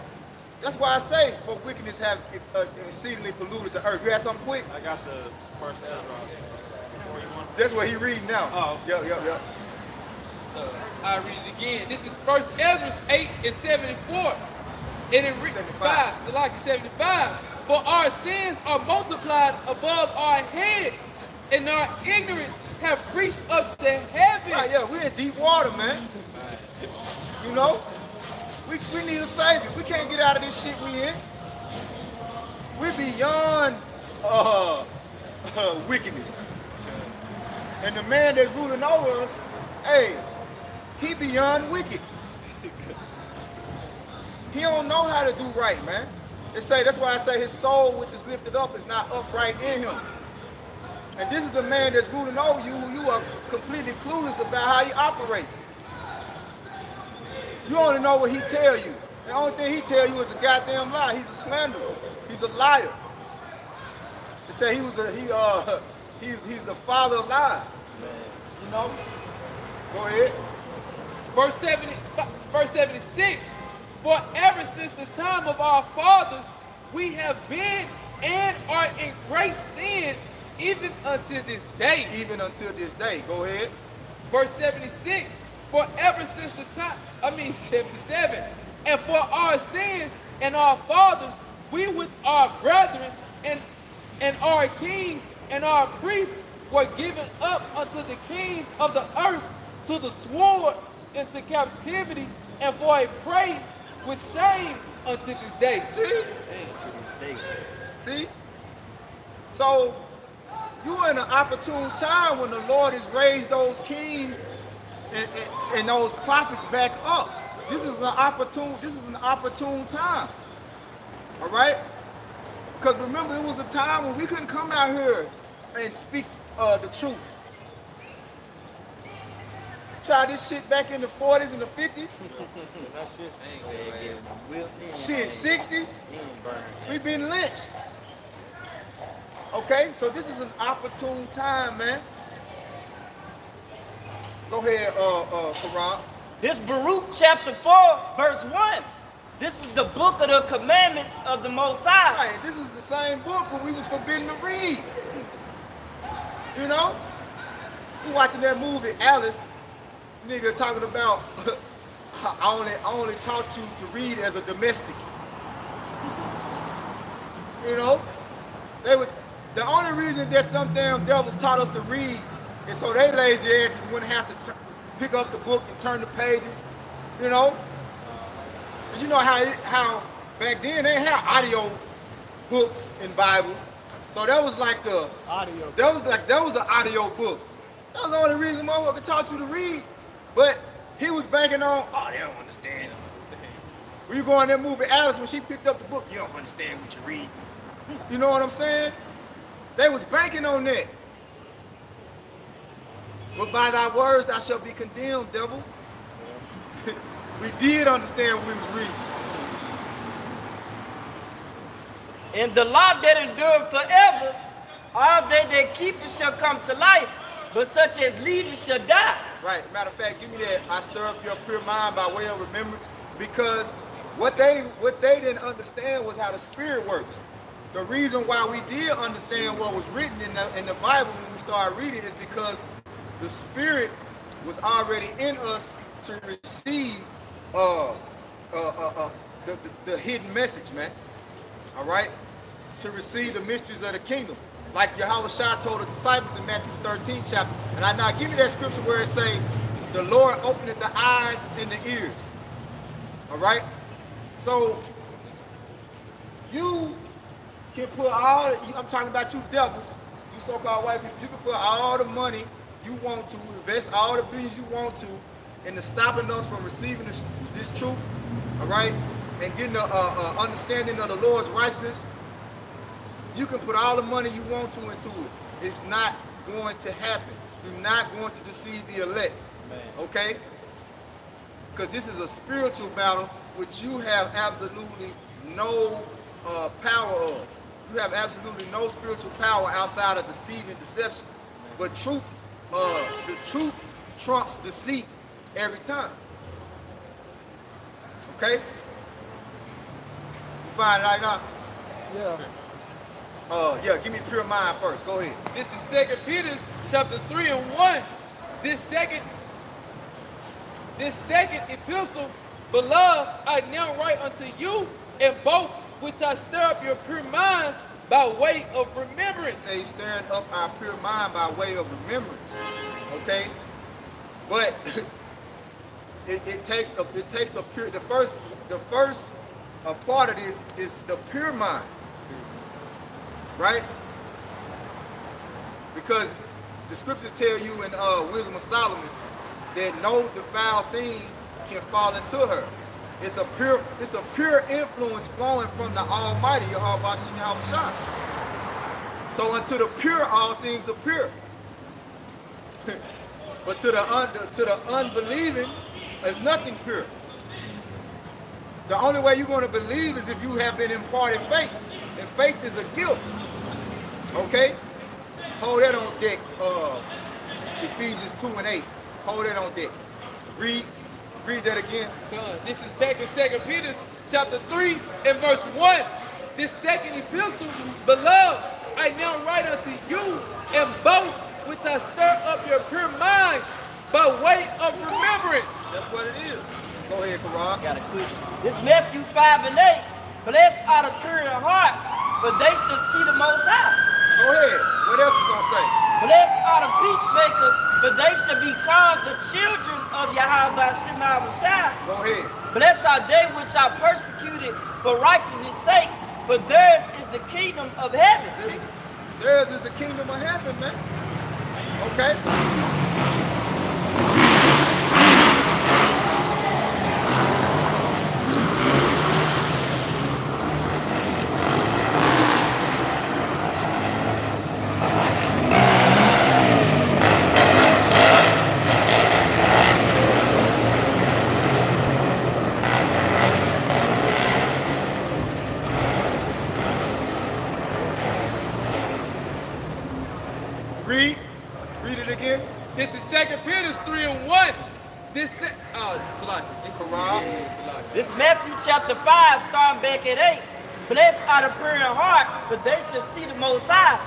That's why I say, for wickedness have uh, exceedingly polluted the earth. You had something quick? I got the first Ezra. That's what he reading now. Oh. Yep, yep, yep. Uh, I read it again. This is First Esdras 8 and 74. And it reads 75. 5, Salaki 75. For our sins are multiplied above our heads, and our ignorance have reached up to heaven. Right, yeah, we're in deep water, man. You know? We, we need a savior. We can't get out of this shit we in. We're beyond uh, uh, wickedness. And the man that's ruling over us, hey, he beyond wicked. He don't know how to do right, man. They say that's why I say his soul, which is lifted up, is not upright in him. And this is the man that's ruling over you, who you are completely clueless about how he operates. You only know what he tell you. The only thing he tell you is a goddamn lie. He's a slanderer. He's a liar. They say he was a he uh he's he's the father of lies. You know? Go ahead. Verse 70, verse 76. For ever since the time of our fathers, we have been and are in great sin, even until this day. Even until this day. Go ahead. Verse 76. For ever since the time, I mean 77. And for our sins and our fathers, we with our brethren and and our kings and our priests were given up unto the kings of the earth to the sword into captivity and for a prey with shame unto this day. See? See? So you're in an opportune time when the Lord has raised those kings and, and, and those prophets back up. This is an opportune, this is an opportune time. All right? Because remember, it was a time when we couldn't come out here and speak uh, the truth. Try this shit back in the 40s and the 50s. Shit, 60s. We've been lynched. Okay, so this is an opportune time, man. Go ahead, uh, uh, Quran. This Baruch chapter 4, verse 1. This is the book of the commandments of the Most High. Right, this is the same book when we was forbidden to read. You know? We watching that movie, Alice. Nigga talking about I only I only taught you to read as a domestic. You know? They would the only reason that them damn devils taught us to read is so they lazy asses wouldn't have to t- pick up the book and turn the pages. You know? And you know how it, how back then they had audio books and Bibles. So that was like the Audio. that was like that was the audio book. That was the only reason motherfucker taught you to read. But he was banking on, oh, they don't understand. When you go in that movie Alice, when she picked up the book, you don't understand what you read. You know what I'm saying? They was banking on that. But by thy words thou shalt be condemned, devil. we did understand what we was reading. And the law that endureth forever, all they that keep it shall come to life, but such as leave it shall die. Right. Matter of fact, give me that. I stir up your pure mind by way of remembrance, because what they what they didn't understand was how the spirit works. The reason why we did understand what was written in the in the Bible when we started reading is because the spirit was already in us to receive uh, uh, uh, uh, the, the, the hidden message, man. All right? To receive the mysteries of the kingdom. Like Yahweh Shah told the disciples in Matthew 13 chapter. And I now give you that scripture where it say, the Lord opened the eyes and the ears. All right? So you can put all, I'm talking about you devils, you so-called white people, you can put all the money you want to, invest all the billions you want to, into stopping us from receiving this, this truth, all right, and getting an understanding of the Lord's righteousness. You can put all the money you want to into it. It's not going to happen. You're not going to deceive the elect, okay? Because this is a spiritual battle which you have absolutely no uh, power of. You have absolutely no spiritual power outside of deceiving deception. But truth, uh, the truth trumps deceit every time. Okay? You find it right now? Yeah. Uh, yeah, give me pure mind first. Go ahead. This is Second Peter's chapter 3 and 1. This second, this second epistle, beloved, I now write unto you and both which I stir up your pure minds by way of remembrance. They stirring up our pure mind by way of remembrance. Okay? But it, it takes a it takes a pure the first the first uh, part of this is the pure mind. Right? Because the scriptures tell you in uh, Wisdom of Solomon that no defiled thing can fall into her. It's a pure, it's a pure influence flowing from the Almighty, Yahweh. So unto the pure, all things are pure. but to the un, to the unbelieving, there's nothing pure. The only way you're going to believe is if you have been imparted faith. And faith is a gift. Okay? Hold that on deck. Uh, Ephesians 2 and 8. Hold that on deck. Read. Read that again. Done. This is back in Second Peter chapter 3 and verse 1. This second epistle, beloved, I now write unto you and both which I stir up your pure minds by way of remembrance. That's what it is. Go ahead, Karan. Got it quick. This Matthew 5 and 8. Blessed are the pure in heart, for they shall see the Most High. Go ahead. What else is gonna say? Blessed are the peacemakers, for they shall be called the children of Yahweh Shema Shai. Go ahead. Blessed are they which are persecuted for righteousness' sake, for theirs is the kingdom of heaven. See, theirs is the kingdom of heaven, man. Okay. Read. Read it again. This is Second Peter 3 and 1. This se- oh, Salaki. It's Quran. Yeah, Salaki. This Matthew chapter 5, starting back at 8. Blessed are the pure in heart, for they shall see the Most High.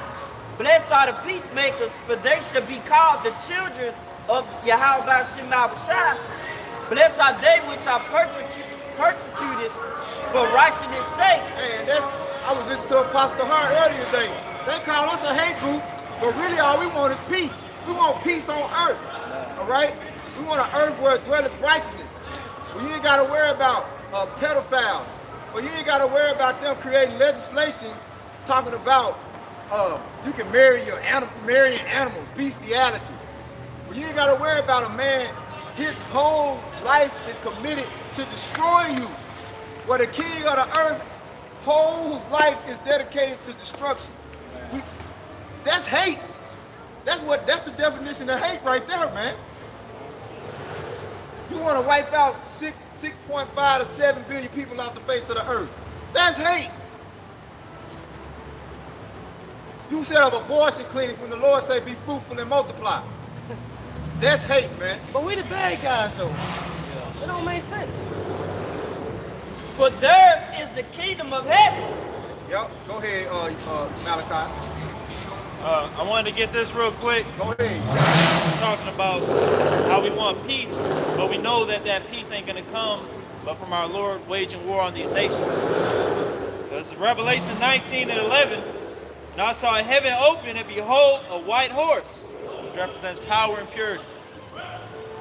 Blessed are the peacemakers, for they shall be called the children of Yahweh Shema Shai. Blessed are they which are persecuted, persecuted for righteousness' sake. And that's I was listening to Apostle Hart earlier today. They call us a hate group, but really all we want is peace. We want peace on earth. All right? We want an earth where dwelleth righteousness. You ain't gotta worry about uh, pedophiles. But you ain't gotta worry about them creating legislations talking about uh, you can marry your animal, marrying animals, bestiality. But you ain't gotta worry about a man, his whole life is committed to destroy you. Where the king of the earth whole life is dedicated to destruction. We, that's hate. That's what that's the definition of hate right there, man. You want to wipe out six, 6.5 to 7 billion people off the face of the earth. That's hate. You set up abortion clinics when the Lord say be fruitful and multiply. That's hate, man. But we the bad guys though. It don't make sense. For theirs is the kingdom of heaven. Yep. Go ahead, uh, uh, Malachi. Uh, I wanted to get this real quick. Go ahead. We're talking about how we want peace, but we know that that peace ain't going to come but from our Lord waging war on these nations. Because Revelation 19 and 11, and I saw heaven open, and behold, a white horse, which represents power and purity.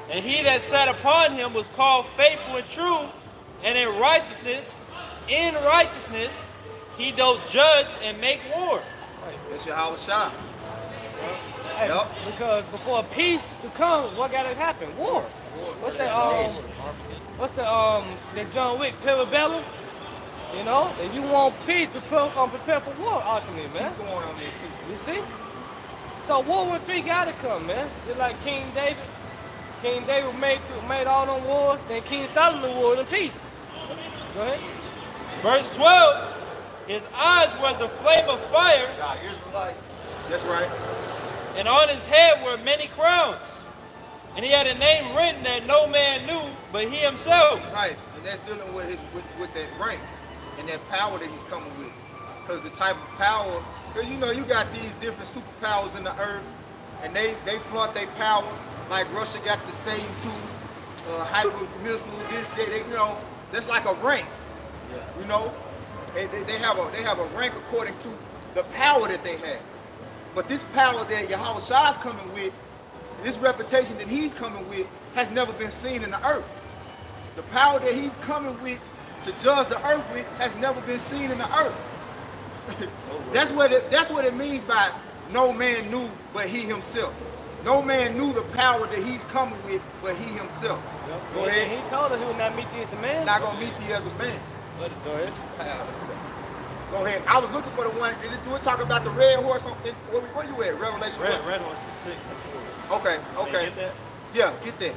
And he that sat upon him was called faithful and true, and in righteousness, in righteousness, he doth judge and make war. That's your house shot. Hey, Yup. Because before peace to come, what gotta happen? War. What's that? Um, what's the um the John Wick Parabellum? You know, if you want peace, prepare, um, prepare for war. Ultimately, man. Keep going on there too. You see? So World War Three gotta come, man. Just like King David. King David made made all them wars, then King Solomon warred in peace. Go ahead. Verse 12, his eyes was a flame of fire, God, Israelite. That's right. and on his head were many crowns. And he had a name written that no man knew but he himself. Right. And that's dealing with his with, with that rank and that power that he's coming with. Because the type of power, because you know, you got these different superpowers in the earth, and they they flaunt their power. Like Russia got the same two uh, hyper missile, this, that, they, you know, that's like a rank. Yeah. You know, they, they, they have a they have a rank according to the power that they have. But this power that Yahweh Shah is coming with, this reputation that he's coming with, has never been seen in the earth. The power that he's coming with to judge the earth with has never been seen in the earth. that's what it, that's what it means by no man knew but he himself. No man knew the power that he's coming with but he himself. Go ahead. He told us he would not meet thee as a man. Not gonna meet thee as a man. Go ahead. Go ahead. I was looking for the one. Is it do it talk about the red horse? On, in, where, where you at? Revelation. Red, red horse is six. Okay. Okay. Get that? Yeah, get that.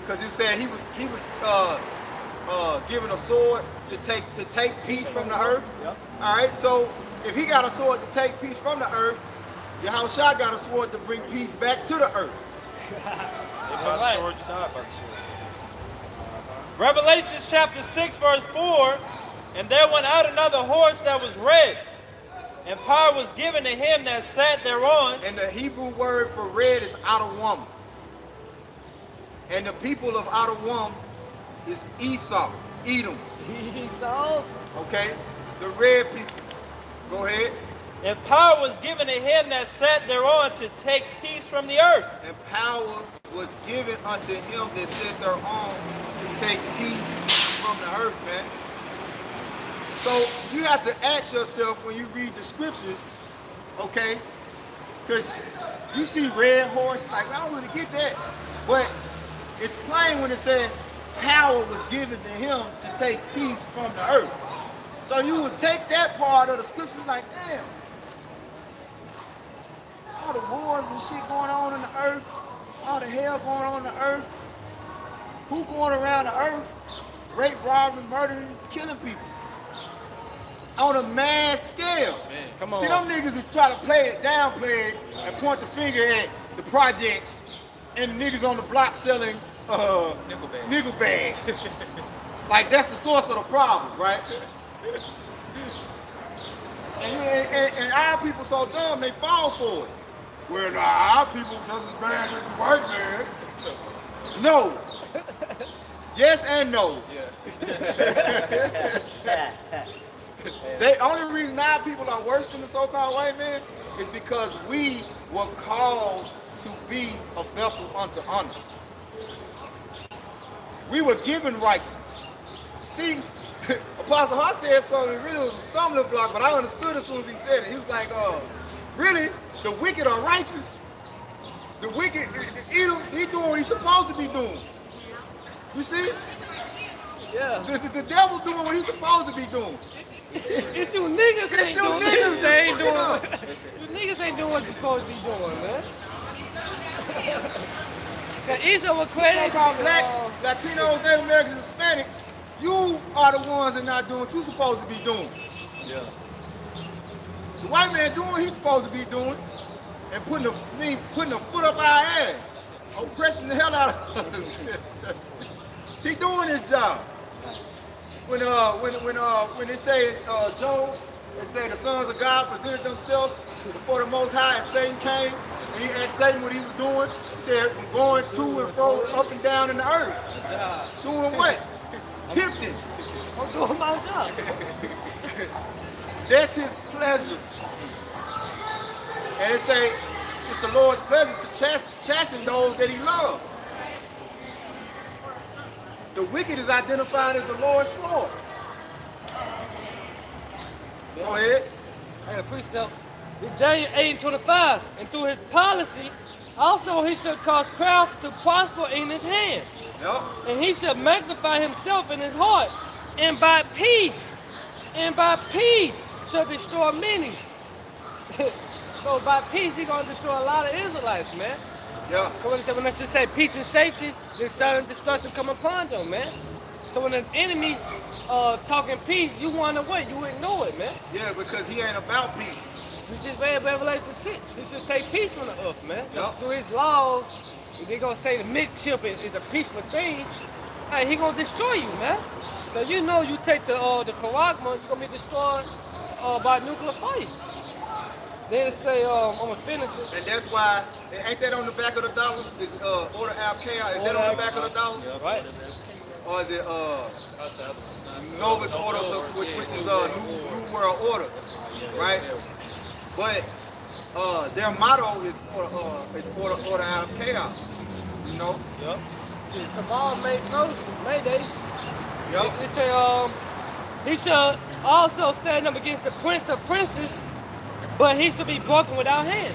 Because it said he was he was uh uh given a sword to take to take peace from the earth. Yep. All right. So if he got a sword to take peace from the earth, Yahushua got a sword to bring peace back to the earth. They by the Right. sword, you die by the sword. Revelation chapter 6, verse 4 And there went out another horse that was red, and power was given to him that sat thereon. And the Hebrew word for red is Adawam. And the people of Adawam is Esau, Edom. Esau? Okay? The red people. Go ahead. And power was given to him that sat thereon to take peace from the earth. And power was given unto him that sat thereon to take peace from the earth, man. So you have to ask yourself when you read the scriptures, okay? Because you see red horse, like I don't really get that. But it's plain when it said power was given to him to take peace from the earth. So you would take that part of the scripture like, damn, all the wars and shit going on in the earth, all the hell going on in the earth. Who going around the earth, rape, robbing, murdering, killing people on a mass scale? Man, Come on. See, them niggas that try to play it, downplay it, and point the finger at the projects and the niggas on the block selling uh, Nickel bag. nickel bags. like that's the source of the problem, right? And, and, and our people so dumb, they fall for it. Well, nah, our people just as bad as the white man. No. Yes and no. They only reason our people are worse than the so-called white man is because we were called to be a vessel unto honor. We were given righteousness. See, Apostle Hart said something that really was a stumbling block, but I understood as soon as he said it. He was like, "Oh, really? The wicked are righteous? The wicked, Edom, he doing what he's supposed to be doing. You see? Yeah. The, the, the devil doing what he's supposed to be doing. It's you niggas It's ain't you doing niggas They ain't doing. you niggas ain't doing what you're supposed to be doing, man. Cause Esau was created. So-called blacks, uh, Latinos, Native Americans, Hispanics, you are the ones that not doing what you're supposed to be doing. Yeah. The white man doing what he's supposed to be doing and putting a, mean, putting a foot up our ass, oppressing the hell out of us. he doing his job. When uh when when uh when they say uh Job, they say the sons of God presented themselves before the Most High, and Satan came and he asked Satan what he was doing. He said from going to and fro, up and down in the earth, doing what? Tempting. I'm doing my job. That's his pleasure. And it say it's the Lord's pleasure to chas- chasten those that he loves. The wicked is identified as the Lord's sword. Go ahead. Got a precept. In Daniel 8 and 25, and through his policy, also he shall cause craft to prosper in his hand, Yep. and he shall magnify himself in his heart, and by peace, and by peace shall destroy many. so by peace, he gonna destroy a lot of Israelites, man. When it said, when it say peace and safety, then sudden destruction come upon them, man. So when an enemy uh, talking peace, you want away, you ignore it, man. Yeah, because he ain't about peace. You just read Revelation 6. He should take peace from the earth, man. Yup. Through his laws, if they gonna say the midship is, is a peaceful thing, hey, he gonna destroy you, man. So you know you take the uh, the charagma, you're gonna be destroyed uh, by nuclear fire. Then it say, um, I'm gonna finish it. And that's why, ain't that on the back of the dollar? Is uh, order al Is that on the back of the dollar? Right. Or is it uh, Novus Order, so, which, which is uh, New, New World Order, right? But uh, their motto is order, uh, is order, order out of chaos. You know? Yep. See, tomorrow, May 1st, May Day, Yep. It, it say, um, he shall also stand up against the prince of princes, but he should be broken without hands.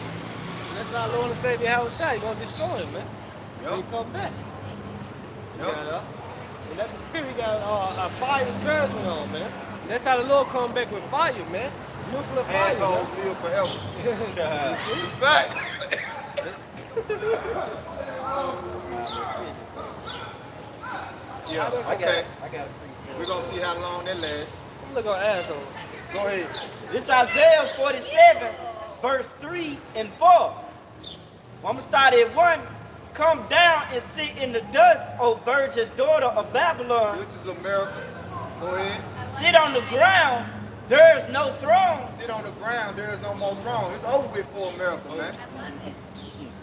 That's our Lord and Savior Yahushua. He's gonna destroy him, man. When he Yep. come back. Yep. Got up. And let the spirit got uh, a fire encouragement on, man. That's how the Lord come back with fire, man. Nuclear fire. Assholes man. live forever. Uh, Fact. yeah, I got okay. it. I got it. We're gonna see how long that lasts. Look on asshole. Go ahead. This is Isaiah 47, verse 3 and 4. I'm gonna start at 1. Come down and sit in the dust, O virgin daughter of Babylon. Which is America. Go ahead. Sit on the ground, there is no throne. Sit on the ground. There is no more throne. It's over with for America, man.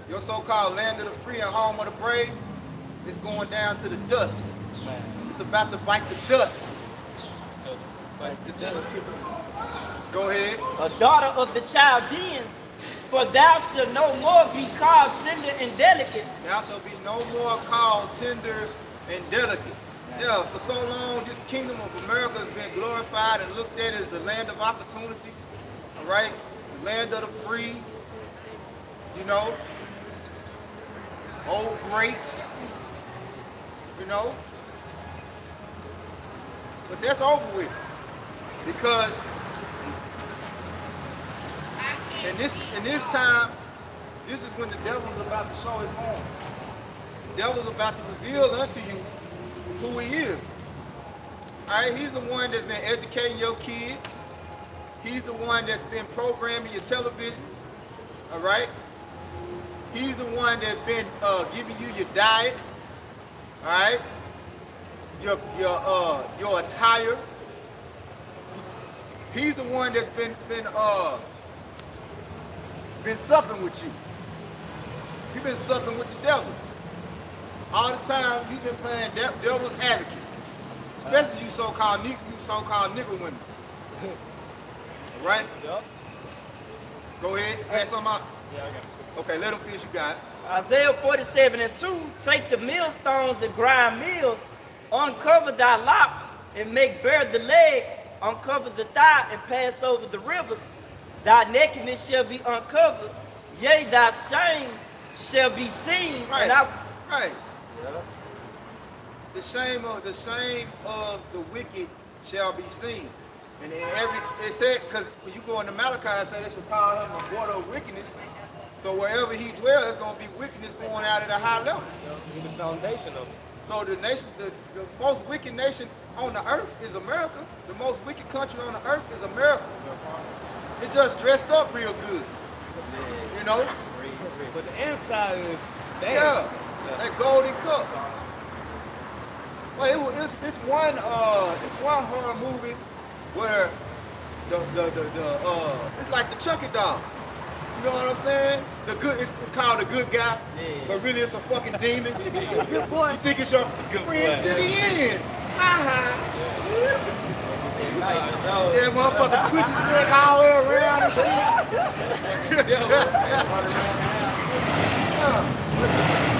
Your so-called land of the free and home of the brave is going down to the dust. It's about to bite the dust. bite the dust. Go ahead. A daughter of the Chaldeans, for thou shalt no more be called tender and delicate. Thou shalt be no more called tender and delicate. Yeah, for so long, this kingdom of America has been glorified and looked at as the land of opportunity. All right, the land of the free. You know, old great. You know, but that's over with because in this in this time, this is when the devil's about to show his horn. The devil's about to reveal unto you who he is. All right, he's the one that's been educating your kids. He's the one that's been programming your televisions. All right. He's the one that's been uh, giving you your diets. All right. Your your uh your attire. He's the one that's been been uh been supping with you. You've been supping with the devil. All the time you've been playing de- devil's advocate. Especially you so-called niggas, you so-called nigga women. right? Yup. Go ahead. Add something out. Yeah, I got it. Okay, let them finish. You got it. Isaiah 47 and 2, take the millstones and grind meal, uncover thy locks and make bare the leg, uncover the thigh and pass over the rivers. Thy nakedness shall be uncovered, yea, thy shame shall be seen. Right. And I, Right. Yeah. The shame of the shame of the wicked shall be seen. And in every it said because when you go into Malachi, it said they should call him a border of wickedness. So wherever he dwells, there's gonna be wickedness going out at a high level. Yup, Be the foundation of it. So the nation, the, the most wicked nation on the earth is America. The most wicked country on the earth is America. It just dressed up real good. You know? But the inside is damn. Yeah. That golden cup. Well, it was it's, it's one uh it's one horror movie where the the the, the uh it's like the Chucky doll. You know what I'm saying? The good it's, it's called the good guy, Yeah. but really it's a fucking demon. Good boy. You think it's your good friends to the end. Uh-huh. Yeah, motherfucker twist his neck all the way around and shit. Yeah.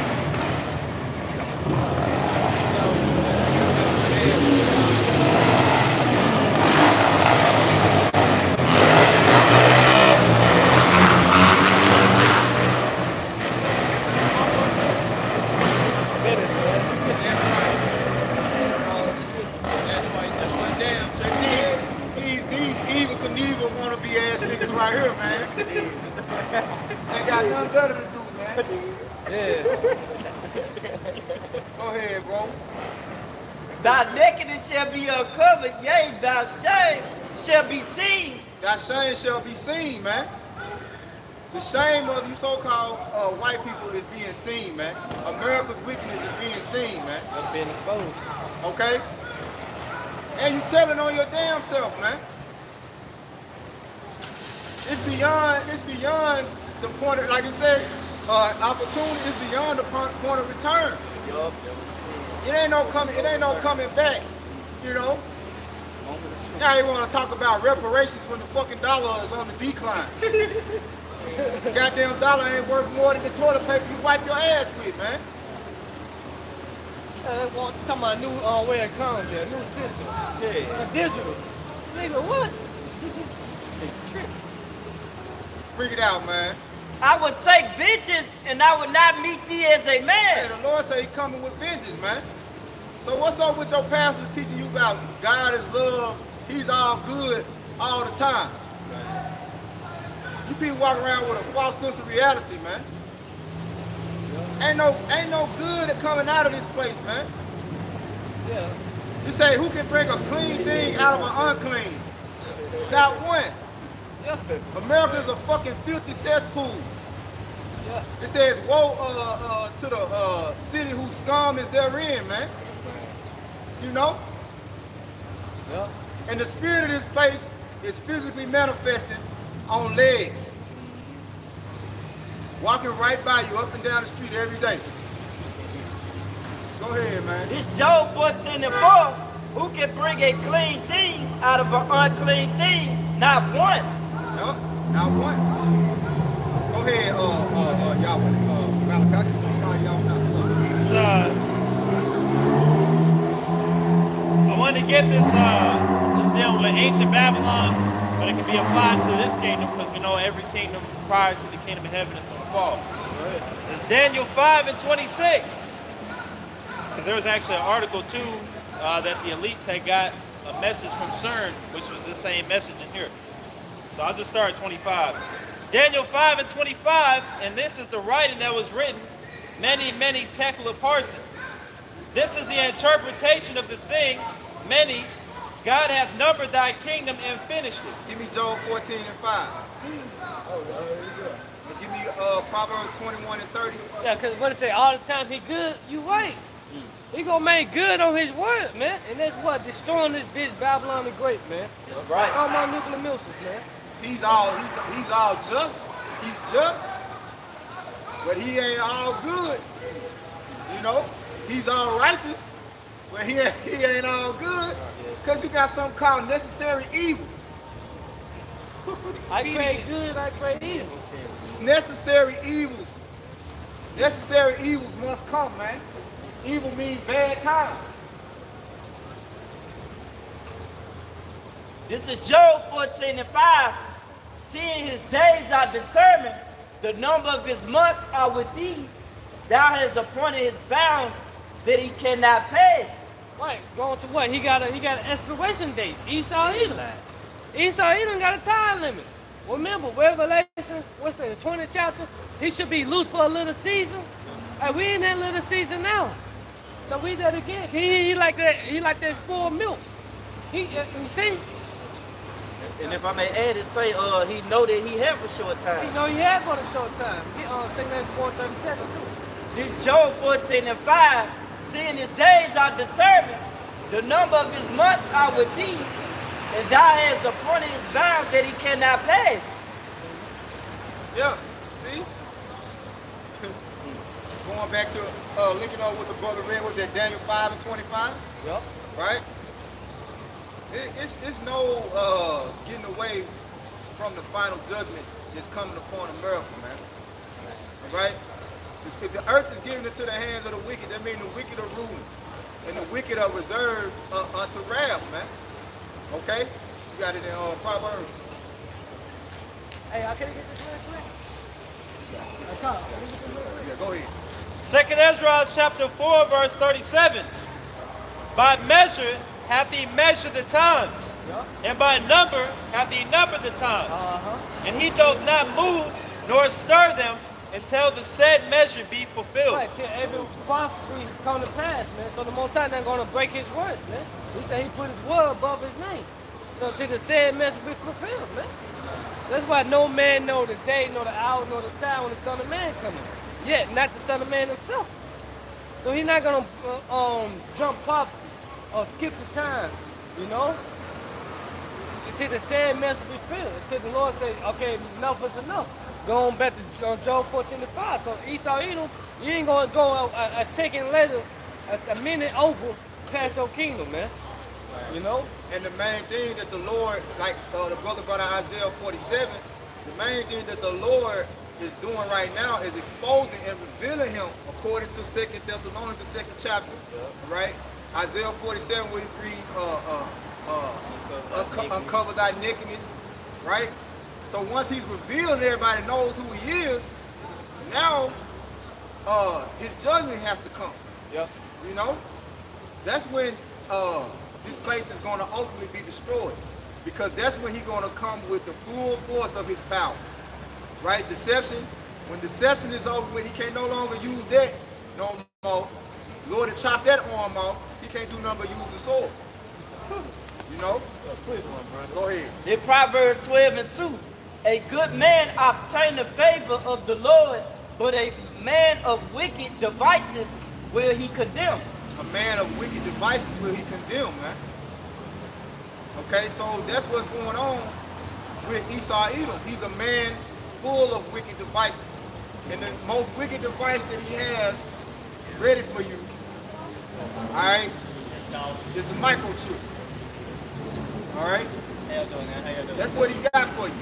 Business, man. That's why he said, "Well, damn, shake your head." These, these Evel Knievel wanna be ass niggas right here, man. Ain't got nothing better to do, man. Yeah. Go ahead, bro. thy nakedness shall be uncovered, yea, thy shame shall be seen. Thy shame shall be seen, man. The shame of you so-called uh, white people is being seen, man. America's wickedness is being seen, man. That's being exposed. Okay? And you telling on your damn self, man. It's beyond, it's beyond the point of, like I said, uh, opportunity is beyond the point point of return. Yup. It ain't no coming, it ain't no coming back, you know? Now they want to talk about reparations when the fucking dollar is on the decline. Goddamn dollar ain't worth more than the toilet paper you wipe your ass with, man. Yeah, that's what talking about a new uh, way it comes here, a new system. Yeah. A digital. Nigga, what? Bring it out, man. I would take vengeance and I would not meet thee as a Yeah, man. the Lord say he coming with vengeance, man. So what's up with your pastors teaching you about God is love, he's all good all the time? You people walk around with a false sense of reality, man. Ain't no ain't no good coming out of this place, man. Yeah. You say who can bring a clean thing out of an unclean? Not one. Yeah. America's a fucking filthy cesspool. Yeah. It says, woe uh, uh, to the uh, city whose scum is therein, man. You know? Yeah. And the spirit of this place is physically manifested on legs. Walking right by you up and down the street every day. Go ahead, man. This Job 14 and 4, who can bring a clean thing out of an unclean thing? Not one. Yup, not. Go ahead, y'all. Uh, Malachi, y'all not slow. Uh, I want to get this uh, this dealing with ancient Babylon, but it can be applied to this kingdom because we know every kingdom prior to the kingdom of heaven is going to fall. It's Daniel 5 and 26. Because there was actually an article too uh, that the elites had got a message from CERN, which was the same message in here. So I'll just start at 25. Daniel 5 and 25, and this is the writing that was written many, many tekel parson. This is the interpretation of the thing, many. God hath numbered thy kingdom and finished it. Give me Job 14 and 5. Oh, And give me uh, Proverbs 21 and 30. Yeah, because what it say, all the time he good, you right. He gonna make good on his word, man. And that's what, destroying this bitch Babylon the Great, man. That's right. All my nuclear missiles, man. He's all he's he's all just. He's just. But he ain't all good. You know? He's all righteous. But he ain't, he ain't all good. Because he got something called necessary evil. I pray good, I pray evil. It's necessary evils. Necessary evils must come, man. Evil means bad times. This is Job 14 and 5. Seeing his days are determined, the number of his months are with thee. Thou hast appointed his bounds that he cannot pass. Right, going to what? He got a he got an expiration date. Esau Edom. Esau Edom got a time limit. Remember, Revelation, what's that, the 20th chapter? He should be loose for a little season. Hey, we in that little season now. So we that again. He, he like that, he like that spoiled milk. He, you see, And if I may add it, say uh, he know that he have a short time. He know he had for a short time. He uh, St. James 437 too. This Job 14 and 5, seeing his days are determined, the number of his months are with thee, and thou hast appointed his bounds that he cannot pass. Yeah, see? Going back to uh, linking up with the brother read was that Daniel 5 and 25, Yup. right? It, it's, it's no uh, getting away from the final judgment that's coming upon America, man. All right? If the earth is given into the hands of the wicked, that means the wicked are ruling. And the wicked are reserved uh, unto wrath, man. Okay? You got it in uh, Proverbs. Hey, I can I get this real quick? Yeah. Can get this? Yeah, go ahead. Second Esdras chapter 4, verse 37. By measure hath he measured the times, Yup. and by number hath he numbered the times. Uh-huh. And he doth not move nor stir them until the said measure be fulfilled. Right, till every prophecy come to pass, man. So the Most High not gonna break his word, man. He said he put his word above his name. So till the said measure be fulfilled, man. That's why no man know the day, nor the hour, nor the time when the Son of Man coming. Yet not the Son of Man himself. So he's not gonna uh, um jump prophecy or skip the time, you know. Until the said message be filled. Until the Lord say, okay, enough is enough. Go on back to uh, Job 14 to 5. So Esau Edom, you ain't gonna go a, a, a second later, a, a minute over past your kingdom, man. You know? And the main thing that the Lord, like uh, the brother brought out Isaiah 47, the main thing that the Lord is doing right now is exposing and revealing him according to Second Thessalonians, the second chapter. Right? Isaiah 47, where you read, uh, uh, uh, unco- uncover thy nakedness, right? So once he's revealed and everybody knows who he is, now uh, his judgment has to come. Yep. You know, that's when uh, this place is going to ultimately be destroyed, because that's when he's going to come with the full force of his power. Right? Deception. When deception is over, when he can't no longer use that no more. Lord to chop that arm off. He can't do nothing but use the sword. You know? Go ahead. In Proverbs 12 and 2, a good man obtain the favor of the Lord, but a man of wicked devices will he condemn. A man of wicked devices will he condemn, man. Okay, so that's what's going on with Esau Edom. He's a man full of wicked devices. And the most wicked device that he has ready for you, all right, is the microchip. All right? How y'all doing, man? How y'all doing? That's what he got for you.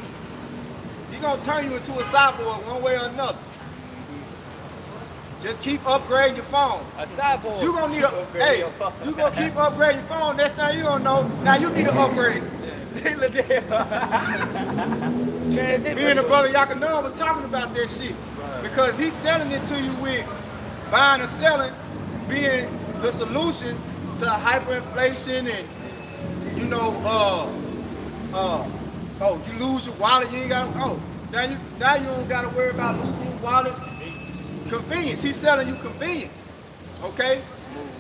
He gonna turn you into a cyborg one way or another. Just keep upgrading your phone. A cyborg. You gonna need a hey. You gonna keep upgrading your phone. Next time you gonna know. Now you need to upgrade. Me and the brother Yakanun was talking about that shit because he's selling it to you with buying and selling being the solution to hyperinflation and you know uh uh oh you lose your wallet you ain't got oh now you now you don't got to worry about losing your wallet convenience he's selling you convenience okay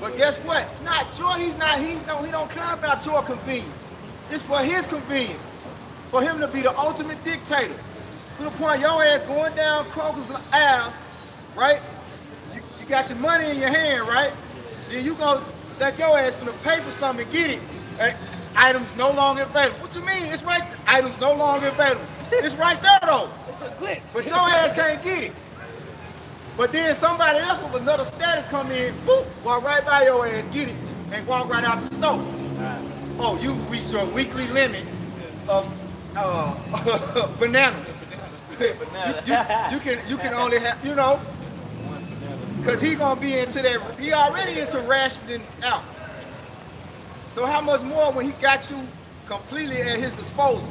but guess what not your he's not he's no he don't care about your convenience it's for his convenience for him to be the ultimate dictator. To the point your ass going down Kroger's aisles, right? You, you got your money in your hand, right? Then you go let your ass gonna pay for something and get it. And items no longer available. What you mean? It's right. Items no longer available. It's right there though. It's a glitch. But your ass can't get it. But then somebody else with another status come in, boop, walk right by your ass, get it, and walk right out the store. Oh, you reached your weekly limit of uh, bananas. you, you, you can you can only have you know because he gonna be into that he already into rationing out. So how much more when he got you completely at his disposal?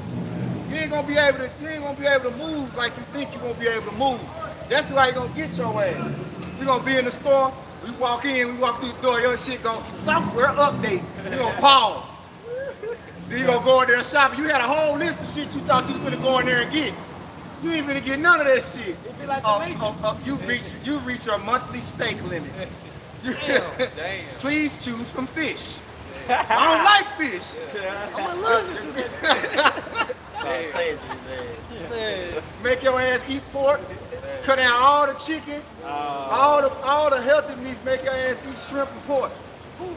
You ain't gonna be able to you ain't gonna be able to move like you think you're gonna be able to move. That's why you gonna get your ass. We gonna be in the store, we walk in, we walk through the door, your shit gonna software update. You gonna pause. Then you gonna go in there shopping. You had a whole list of shit you thought you was gonna go in there and get. You ain't gonna get none of that shit. It be like the Oh, Matrix. oh, oh, you reach you reach your monthly steak limit. Damn, damn. Please choose from fish. I don't like fish. I'm allergic to that. Fantasia, man. Man. Make your ass eat pork. Cut out all the chicken, Oh. all the all the healthy meats. Make your ass eat shrimp and pork.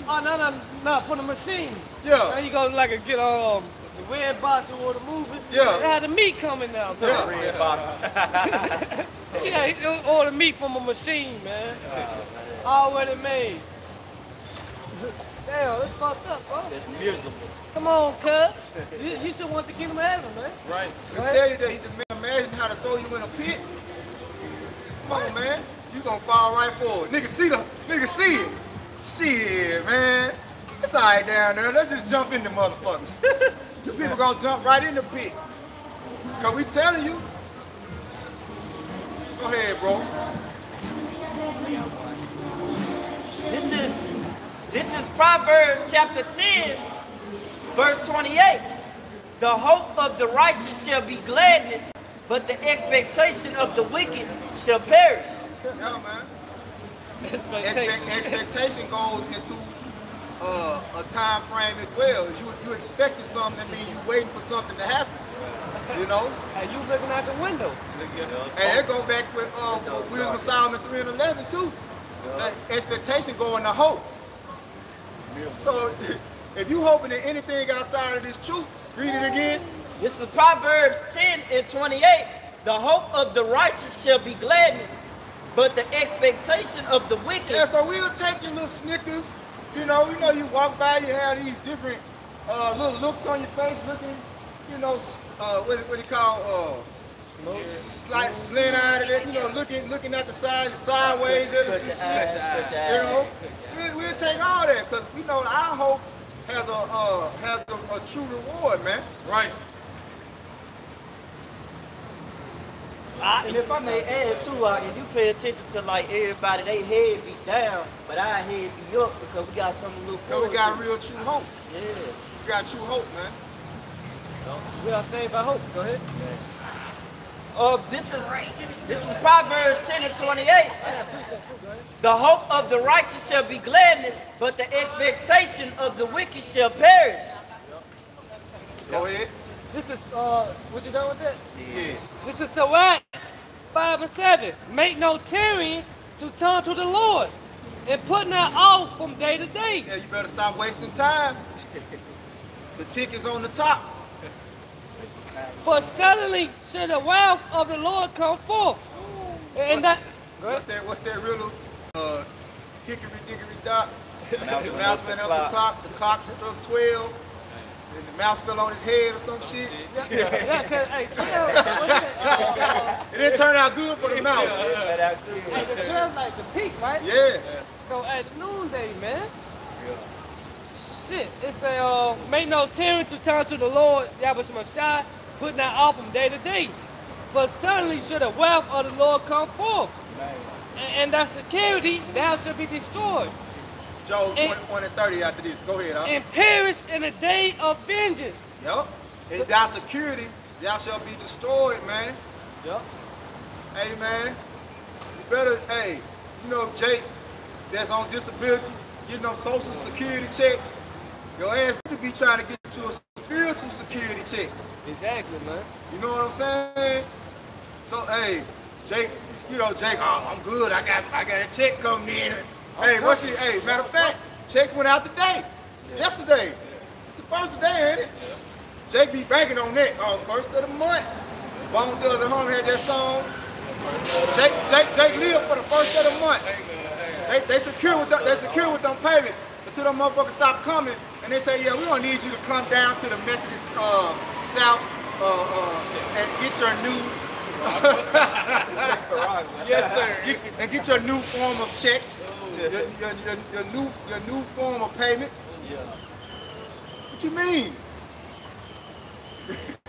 Oh, no, no, no, for the machine. Yeah. Now you go like a get um the Redbox or the movie. Yeah. They had the meat coming out. though. Yeah. Redbox. yeah, he order meat from a machine, man. Already made. Damn, it's fucked up, bro. It's miserable. Come on, cuz. You, you should want to the kingdom of heaven, man. Right. I tell you that he the man imagine how to throw you in a pit. Come on, man. You gonna fall right forward. Nigga see the nigga see it. Shit, man. It's alright down there. Let's just jump in the motherfucker. you people gonna jump right in the pit. Cause we telling you. Go ahead, bro. This is this is Proverbs chapter 10, verse 28. The hope of the righteous shall be gladness, but the expectation of the wicked shall perish. Yeah, man. Expectation. Expect, expectation goes into uh, a time frame as well. You you expected something, that means you're waiting for something to happen. You know? And you looking out the window. And that go back with uh, Wisdom of Solomon 3 and 11 too. So expectation going to hope. So if you hoping that anything outside of this truth, read it again. This is Proverbs 10 and 28. The hope of the righteous shall be gladness, but the expectation of the wicked Yeah, so we'll take your little Snickers. You know, you know you walk by, you have these different uh, little looks on your face, looking, you know, uh, what what do you call uh, slight slant eyed at it, you know, looking looking at the side sideways at us Put and shit. You know, we, we'll take all that because we know our hope has a uh, has a, a true reward, man. Right. And if I may add too, uh, if you pay attention to like everybody, they head be down, but our head be up because we got something to look Because forward we got to. real true hope. Yeah. We got true hope, man. We are saved by hope. Go ahead. Uh, this is this is Proverbs 10 and 28. Yeah, precept too. Go ahead. The hope of the righteous shall be gladness, but the expectation of the wicked shall perish. Go ahead. This is uh, what you done with that? Yeah. This is Sawat, 5 and 7. Make no tarrying to turn to the Lord, and putting that off from day to day. Yeah, you better stop wasting time. The tick is on the top. For suddenly shall the wealth of the Lord come forth. And that, What's that? What's that riddle? Uh, hickory dickory dock. The Mouse went up the up the clock. clock. The clock struck twelve. And the mouse fell on his head or some shit. yeah, yeah, 'cause, hey, 12, what's? It didn't turn out good for the mouse. That Hey, the 12 like the peak, right? Yeah. So at noonday, man. Shit, it say, uh, make no tarrying to turn to the Lord, Yahweh Shai, put not off from day to day. For suddenly should the wealth of the Lord come forth, and, and thy security thou should be destroyed, Job And- 21 and 30 after this. Go ahead, huh? and perish in the day of vengeance. Yep. And thy security, thou shall be destroyed, man. Yep. Hey, man. You better, hey, you know, Jake, that's on disability, getting them social security checks. Your ass to be trying to get you a spiritual security check. Exactly, man. You know what I'm saying? So, hey, Jake, you know, Jake, oh, I'm good. I got, I got a check coming in. Hey, what's the, hey, matter of fact, checks went out today. Yesterday. It's the first day, ain't it? Jake be banking on that. Oh, first of the month. Bone Thugs at Home had that song. Jake, Jake, Jake live for the first of the month. They, they secure with them, they secure with them payments until them motherfuckers stop coming and they say, yeah, we don't need you to come down to the Methodist uh, South uh, uh, and get your new Yes, sir. and get your new form of check, your, your, your, your new your new form of payments. Yeah. What you mean?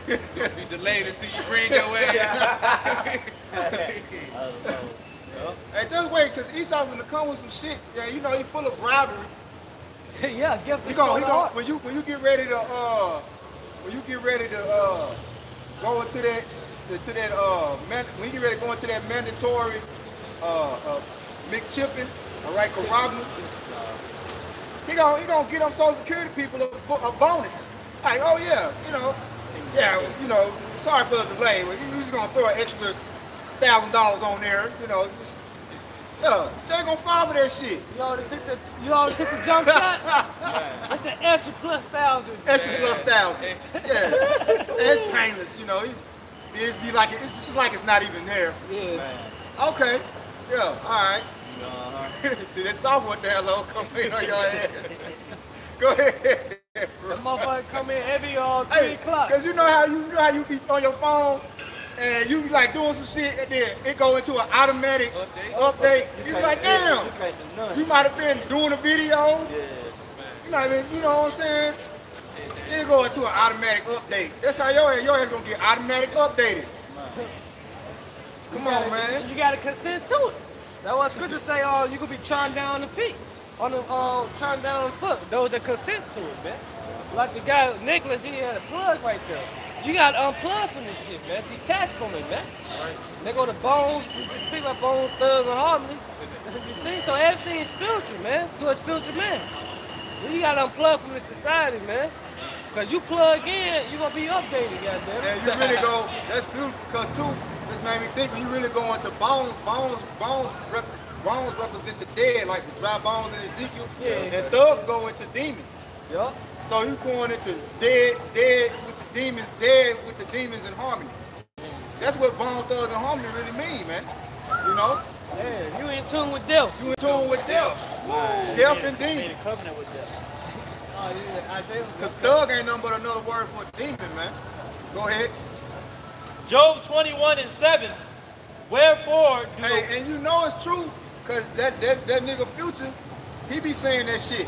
Be delayed until you bring your ass. Hey, just wait, cause Esau gonna come with some shit. Yeah, you know he's full of bribery. yeah, give He gonna, he gonna, when you when you get ready to uh when you get ready to uh go into that to that uh man, when you get ready to go into that mandatory uh uh McChippin, all right, corroboration, he gonna he gonna get them social security people a, a bonus. Like, oh yeah, you know, yeah, you know, sorry for the delay, but you just gonna throw an extra thousand dollars on there, you know, just, yeah, they ain't gonna fall for that shit. You already took the you already took the jump shot. It's an extra plus thousand. Extra plus thousand. Yeah. it's painless, you know. It's, it's be like it's just like it's not even there. Yeah. Okay. Yeah, alright. Uh-huh. See that software there low coming on your ass. Go ahead. That motherfucker come in every uh three Hey, o'clock. cause you know how you, you know how you be on your phone and you be like doing some shit and then it go into an automatic Update. update. You be like, damn, You can't do nothing. you might have been doing a video. Yeah. You might have been, you know what I'm saying? It go into an automatic update. That's how your ass, your ass gonna get automatic updated. Come on, gotta- man. You gotta consent to it. That's what scripture say. Oh, you gonna be trying down the feet, on the uh, trying down the foot. Those that consent to it, man. Like the guy Nicholas, he had a plug right there. You got to unplug from this shit, man. Detach from it, man. They go to Bones. We speak about Bones, Thugs, and Harmony. you see, so everything is spiritual, man. To a spiritual man. You got to unplug from this society, man. Cause you plug in, you gonna be updated, goddamn. And you really go, that's beautiful because too, this made me think when you really go into bones, bones, bones, rep, bones represent the dead, like the dry bones in Ezekiel. Yeah. And thugs go into demons. Yup. So you going into dead, dead with the demons, dead with the demons in harmony. That's what bone thugs and harmony really mean, man. You know? Yeah, you in tune with death. You in tune with death. Right. Death Yeah, and made demons. a covenant with them. Oh, yeah, Because thug ain't nothing but another word for demon, man. Go ahead. Job 21 and 7. Wherefore do Hey, and you know it's true, cause that that that nigga Future, he be saying that shit.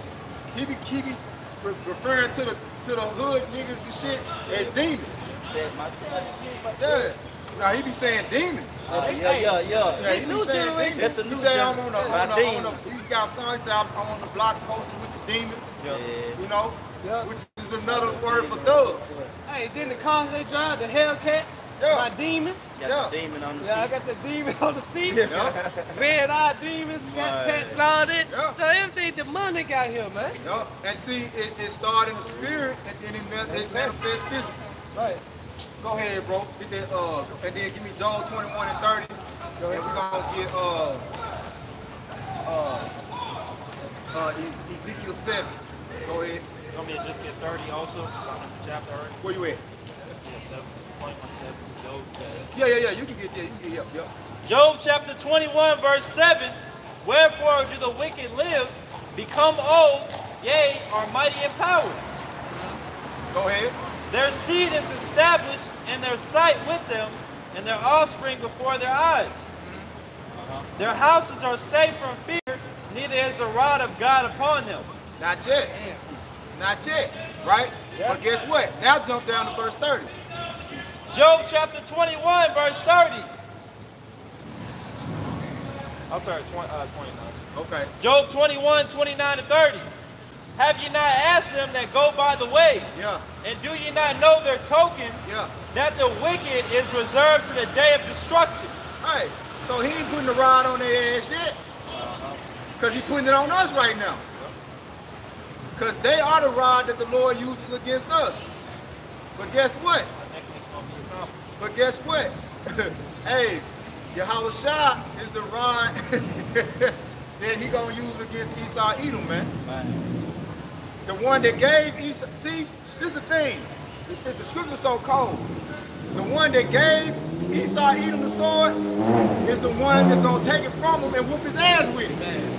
He be he be referring to the to the hood niggas and shit as demons. said my son is Jesus. my Yeah. Now he be saying demons. Uh, yeah, yeah, yeah. Yeah, he be saying demons. That's the he new say I'm on the, on the, on the, he got a song, he say I'm, I'm on the block posting with the demons, Yeah. you know, Yeah. which is another word for thugs. Hey, then the cars they drive, the Hellcats, Yeah. my demon. Got Yeah. the demon on the Yeah, I got the demon on the seat. Yeah. Red eye demons, got Right. pets and all that. Yeah. So everything demonic out here, man. Yup. And see, it, it started in the spirit and then it, it manifests physically. Right. Go ahead, bro. Get that, uh, and then give me Job 21 and 30. Go And we're gonna get uh uh uh Ez- Ezekiel 7. Go ahead. You want me to just get 30 also? Chapter? Where you at? Yeah, 7, 21, 7, Job, Yeah, yeah, yeah. You can get yeah, you can get yeah, yeah. Job chapter 21, verse 7 Wherefore do the wicked live, become old, yea, are mighty in power? Go ahead. Their seed is established, and their sight with them, and their offspring before their eyes. Their houses are safe from fear, neither is the rod of God upon them. Not yet. Not yet. Right? But guess what? Now jump down to verse 30. Job chapter 21, verse 30. I'm sorry, 20, uh, 29. Okay. Job 21, 29 to 30. Have you not asked them that go by the way? Yeah. And do you not know their tokens? Yeah. That the wicked is reserved to the day of destruction. Hey, so he ain't putting the rod on their ass yet. Because he's putting it on us right now. Because they are the rod that the Lord uses against us. But guess what? But guess what? hey, Yahawashi is the rod that he gonna use against Esau Edom, man. The one that gave Esau. See, this is the thing. The, the so cold. The one that gave Esau Edom the sword is the one that's gonna take it from him and whoop his ass with it.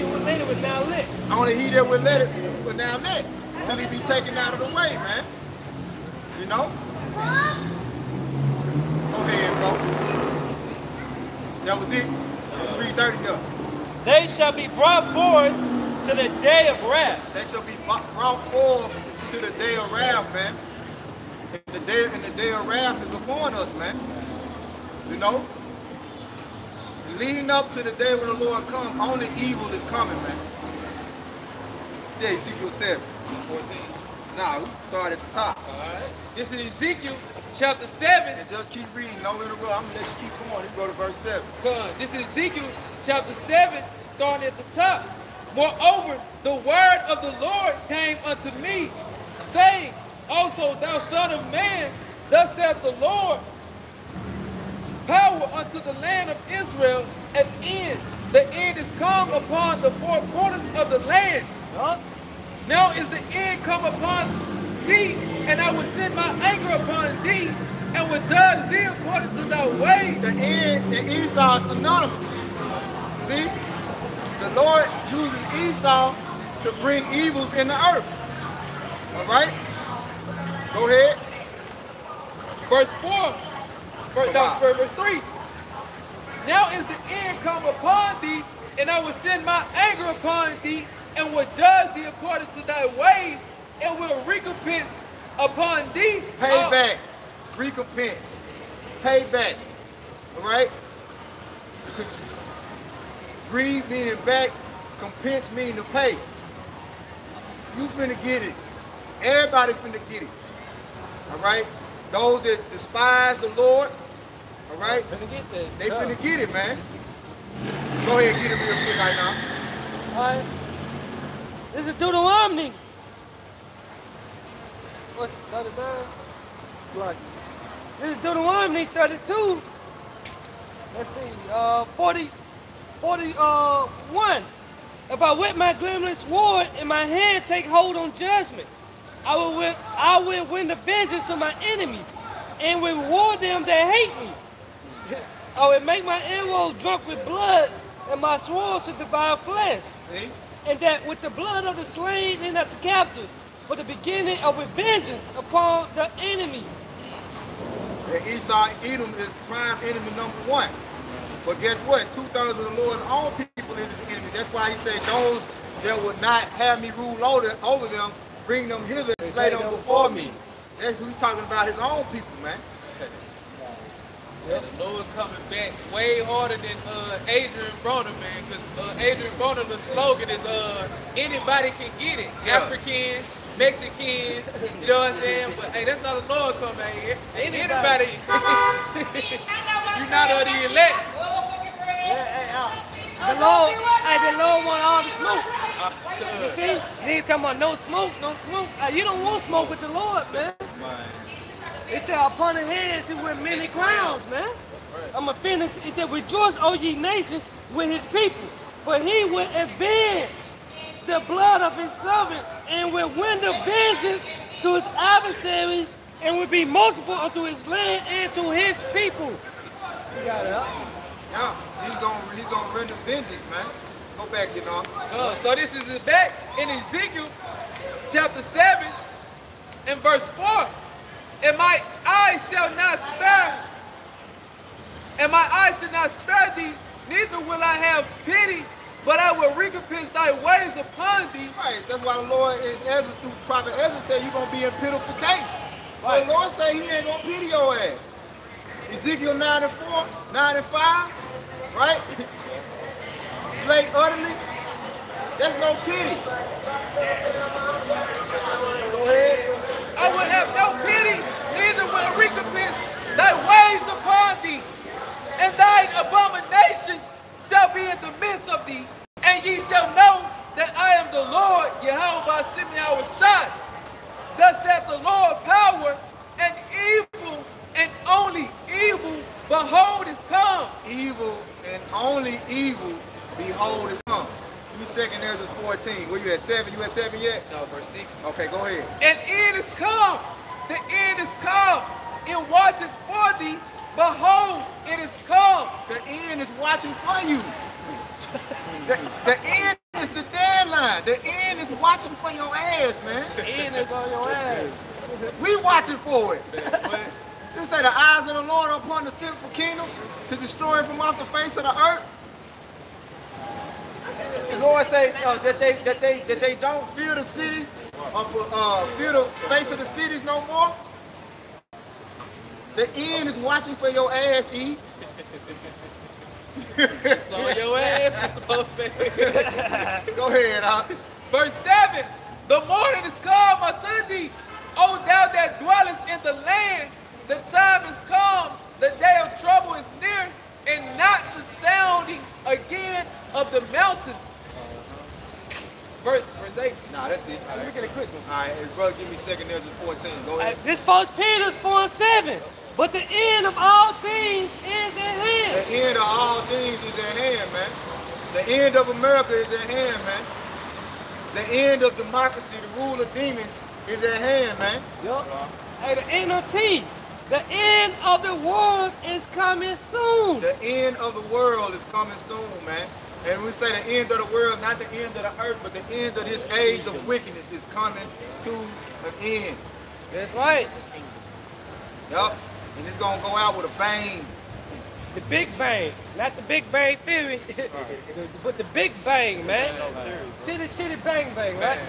Only he who later was now lit. Only he that would let it, but now let, till he be taken out of the way, man. You know? Go ahead, bro. That was it. Let's read 30 up. They shall be brought forth to the day of wrath. They shall be brought forth to the day of wrath, man. And the day and the day of wrath is upon us, man. You know? Leading up to the day when the Lord comes, only evil is coming, man. Yeah, Ezekiel 7. 14. Nah, we start at the top. All right. This is Ezekiel chapter 7. And just keep reading, no interrupt. I'm gonna let you keep going. You go to verse 7. God. This is Ezekiel chapter 7, starting at the top. Moreover, the word of the Lord came unto me, saying, Also, thou son of man, thus saith the Lord, power unto the land of Israel at end. The end is come upon the four quarters of the land. Now is the end come upon thee, and I will send my anger upon thee, and will judge thee according to thy ways. The end and Esau is synonymous. See? The Lord uses Esau to bring evils in the earth. All right? Go ahead. Verse 4, verse, no, verse, verse 3. Now is the end come upon thee, and I will send my anger upon thee, and will judge thee according to thy ways, and will recompense upon thee. all- Payback. Recompense. Payback. All right? Breathe meaning back. Compense meaning to pay. You finna get it. Everybody finna get it. All right? Those that despise the Lord, all right? Finna get that. They Yeah. finna get it, man. Go ahead and get it real quick right now. All right. This is Deuteronomy. What's 39? It's like, this is Deuteronomy 32. Let's see, uh, 40, 40, uh, 1. If I whip my gleaming sword and my hand, take hold on judgment. I will win, I will win the vengeance to my enemies and reward them that hate me. Oh, I will make my arrows drunk with blood and my sword to devour flesh See? and that with the blood of the slain and of the captives, for the beginning of vengeance upon the enemies. that Esau Edom is prime enemy number one. But guess what? Two thirds of the Lord's own people is his enemy. That's why he said those that would not have me rule over, over them, bring them hither and slay them before me. That's who he talking about his own people, man. Yeah, the Lord coming back way harder than uh, Adrien Broner, man. Because uh, Adrien Broner, the slogan is uh, anybody can get it. Yeah. Africans, Mexicans, you know what I'm saying? But hey, that's not the Lord coming here. Anybody. You're not of the elect. The Lord, hey, the Lord want all the smoke. You see? Niggas talking about no smoke, no smoke. Hey, you don't want smoke with the Lord, man. It said upon the heads he wear many crowns, man. I'm going to finish. It said, Rejoice, O ye nations, with his people, for he will avenge the blood of his servants and will the vengeance to his adversaries and will be merciful unto his land and to his people. You got it, huh? Yeah, he's gonna he's gonna render vengeance, man. Go back, you know. Uh, so this is it back in Ezekiel chapter 7 and verse 4. And my eyes shall not spare, and my eyes shall not spare thee, neither will I have pity, but I will recompense thy ways upon thee. Right, that's why the Lord is Ezra through Prophet Esdras said you're gonna be in pitiful case. Right. The Lord say he ain't gonna pity your ass. Ezekiel 9 and 4, 9 and 5, right? Slay utterly. That's no pity. Go ahead. I will have no pity, neither will I recompense thy ways upon thee, and thy abominations shall be in the midst of thee, and ye shall know that I am the Lord, Yahweh Shemi Shad. Thus saith the Lord power, and evil, and only evil, behold is come. Evil and only evil, behold is come. Give me second Esdras 14. Where you at seven? You at seven yet? No, verse 6. Okay, go ahead. And it is come, the end is come, it watches for thee, behold, it is come. The end is watching for you. The, the end is the deadline. The end is watching for your ass, man. The end is on your ass. We watching for it. This say the eyes of the Lord are upon the sinful kingdom to destroy it from off the face of the earth. The Lord say uh, that they that they that they don't fear the city, or uh, fear the face of the cities no more. The end is watching for your ass, E. It's on your ass, Mr. Postman. Go ahead, huh? Verse 7 The morning is come unto thee, O thou that dwellest in the land. The time is come, the day of trouble is near, and not the sounding again of the mountains. Verse, verse 8. Nah, that's it. Let me get a quick one. All right, his brother give me second Esdras 14. Go ahead. this first Peter's 4 and 7. But the end of all things is at hand. The end of all things is at hand, man. The end of America is at hand, man. The end of democracy, the rule of demons, is at hand, man. Yup. Hey, the end of T. The end of the world is coming soon. The end of the world is coming soon, man. And we say the end of the world, not the end of the earth, but the end of this age of wickedness is coming to an end. That's right. Yup. And it's gonna go out with a bang. The Big Bang. Not the Big Bang Theory. but the Big Bang, man. Shitty, shitty bang bang, right?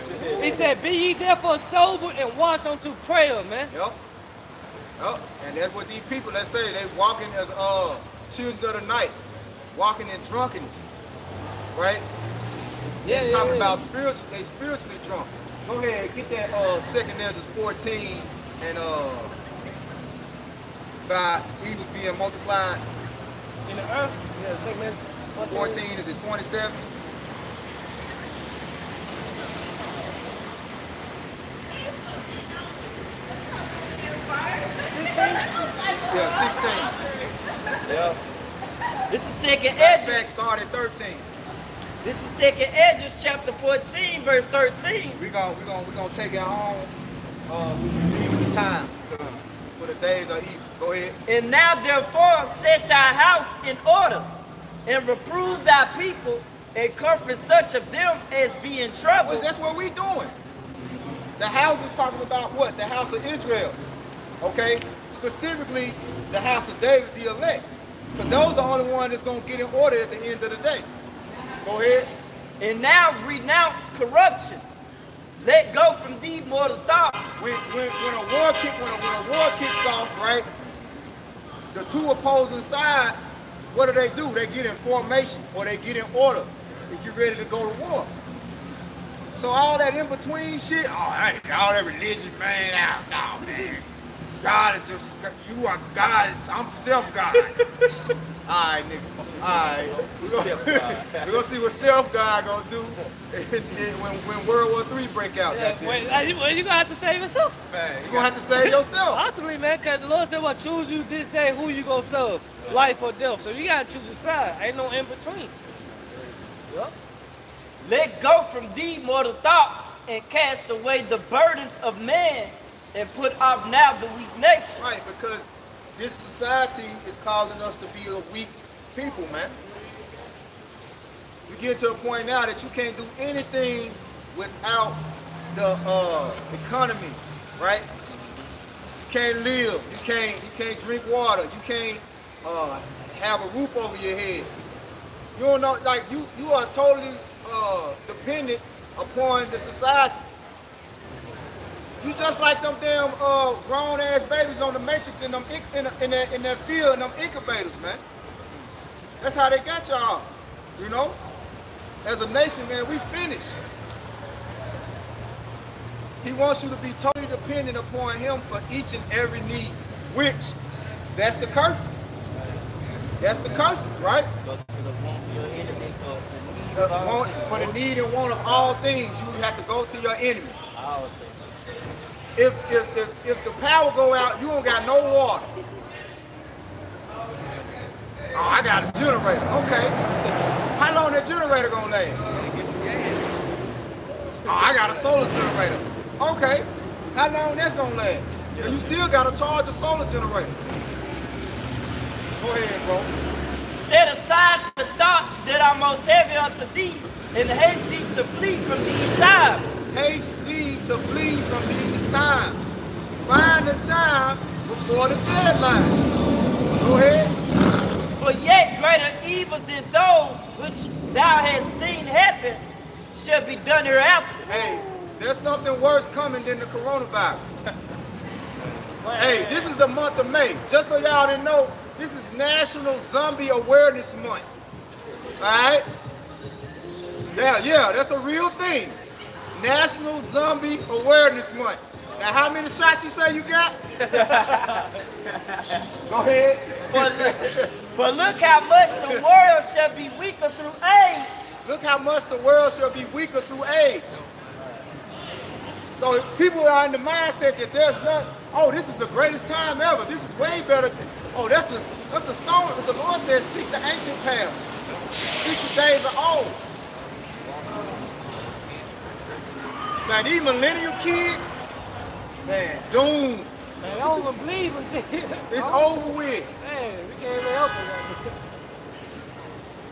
He said, Be ye therefore sober and watch unto prayer, man. Yep. Yep. And that's what these people that say they walking as uh children of the night, walking in drunkenness. Right? Yeah, yeah, talking yeah. about spiritual, they spiritually drunk. Go ahead, get that uh second Esdras 14 and uh by evil being multiplied. In the earth. Yeah, second Esdras 14 is it 27? Yeah, 16. Yeah. This is second Back Esdras. start 13. This is second Esdras chapter 14, verse 13. We're gonna we're gonna we're gonna take it home. Uh we read the times. uh, For the days are evil. Go ahead. And now therefore set thy house in order, and reprove thy people, and comfort such of them as be in trouble. Well, that's what we doing. The house is talking about what? The house of Israel. Okay? Specifically, the house of David, the elect. Because those are the only one that's going to get in order at the end of the day. Go ahead. And now renounce corruption, Let go from thee mortal thoughts. When, when, when a war kick when a, when a war kicks off, right? The two opposing sides, what do they do? They get in formation or they get in order if you're ready to go to war. So all that in between shit, oh, ain't all that religious man, out, no, man. God is just, you are God, I'm self-God. all right, nigga. All right. We're gonna, we gonna see what self-God gonna do when, when World War Three break out. Yeah, wait, uh, you, you gonna have to save yourself. Man, You're gonna have to save yourself. Ultimately, man, because the Lord said, "Well, choose you this day who you gonna serve, life or death." So you gotta choose a side. Ain't no in between. Yup. Let go from thee mortal thoughts and cast away the burdens of man and put off now the weak nature. Right, because this society is causing us to be a weak people, man. We get to a point now that you can't do anything without the uh, economy, right? You can't live. You can't. You can't drink water. You can't uh, have a roof over your head. You don't know. Like you, you are totally uh, dependent upon the society. You just like them damn uh, grown ass babies on the matrix in them in, the, in, that, in that field in them incubators, man. That's how they got y'all. You know? As a nation, man, we finished. He wants you to be totally dependent upon him for each and every need, which that's the curses. That's the curses, right? Go to the womb of your enemy for the need The of all want- for the need and want of all things, you have to go to your enemies. If if if, if the power go out, you don't got no water. Oh, I got a generator. Okay. How long that generator gonna last? Oh, I got a solar generator. Okay. How long that's gonna last? And you still gotta charge a solar generator. Go ahead, bro. Set aside the thoughts that are most heavy unto thee, and thee to flee from these times. Haste thee to flee from these times. Find the time before the deadline. Go ahead. For yet greater evils than those which thou hast seen happen shall be done hereafter. Hey, there's something worse coming than the coronavirus. hey, this is the month of May. Just so y'all didn't know, this is National Zombie Awareness Month. Alright? Yeah, yeah, that's a real thing. National Zombie Awareness Month. Now, how many shots you say you got? Go ahead. But look- for look how much the world shall be weaker through age. Look how much the world shall be weaker through age. So people are in the mindset that there's not, oh, this is the greatest time ever. This is way better. Than, oh, that's the that's the stone. The Lord says, seek the ancient path. Seek the days of old. Man, these millennial kids, man, doomed. Man, I don't even believe in Jesus. It's over with. Man, we can't even help it.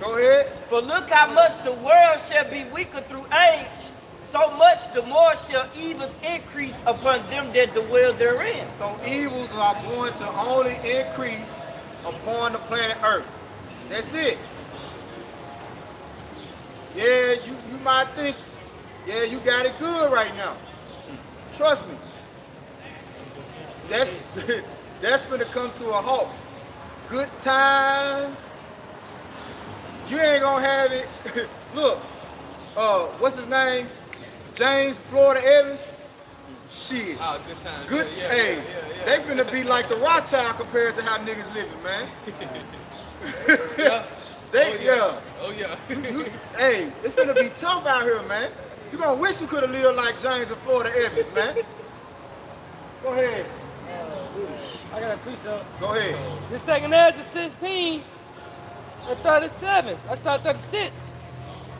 Go ahead. For look how much the world shall be weaker through age, so much the more shall evils increase upon them that dwell therein. So evils are going to only increase upon the planet Earth. That's it. Yeah, you, you might think, yeah, you got it good right now. Trust me. That's that's gonna come to a halt. Good times. You ain't gonna have it. Look, uh, what's his name? James Florida Evans. Shit. Oh, good time. Good, Yeah, hey, yeah, yeah, they finna be like the Rothschild compared to how niggas living, man. Yeah. they, oh, yeah. Oh yeah. Hey, it's gonna be tough out here, man. You gonna wish you could have lived like James and Florida Evans, man. Go ahead. I got a piece precept. Go ahead. The second Ezra 16 and 37. I start 36.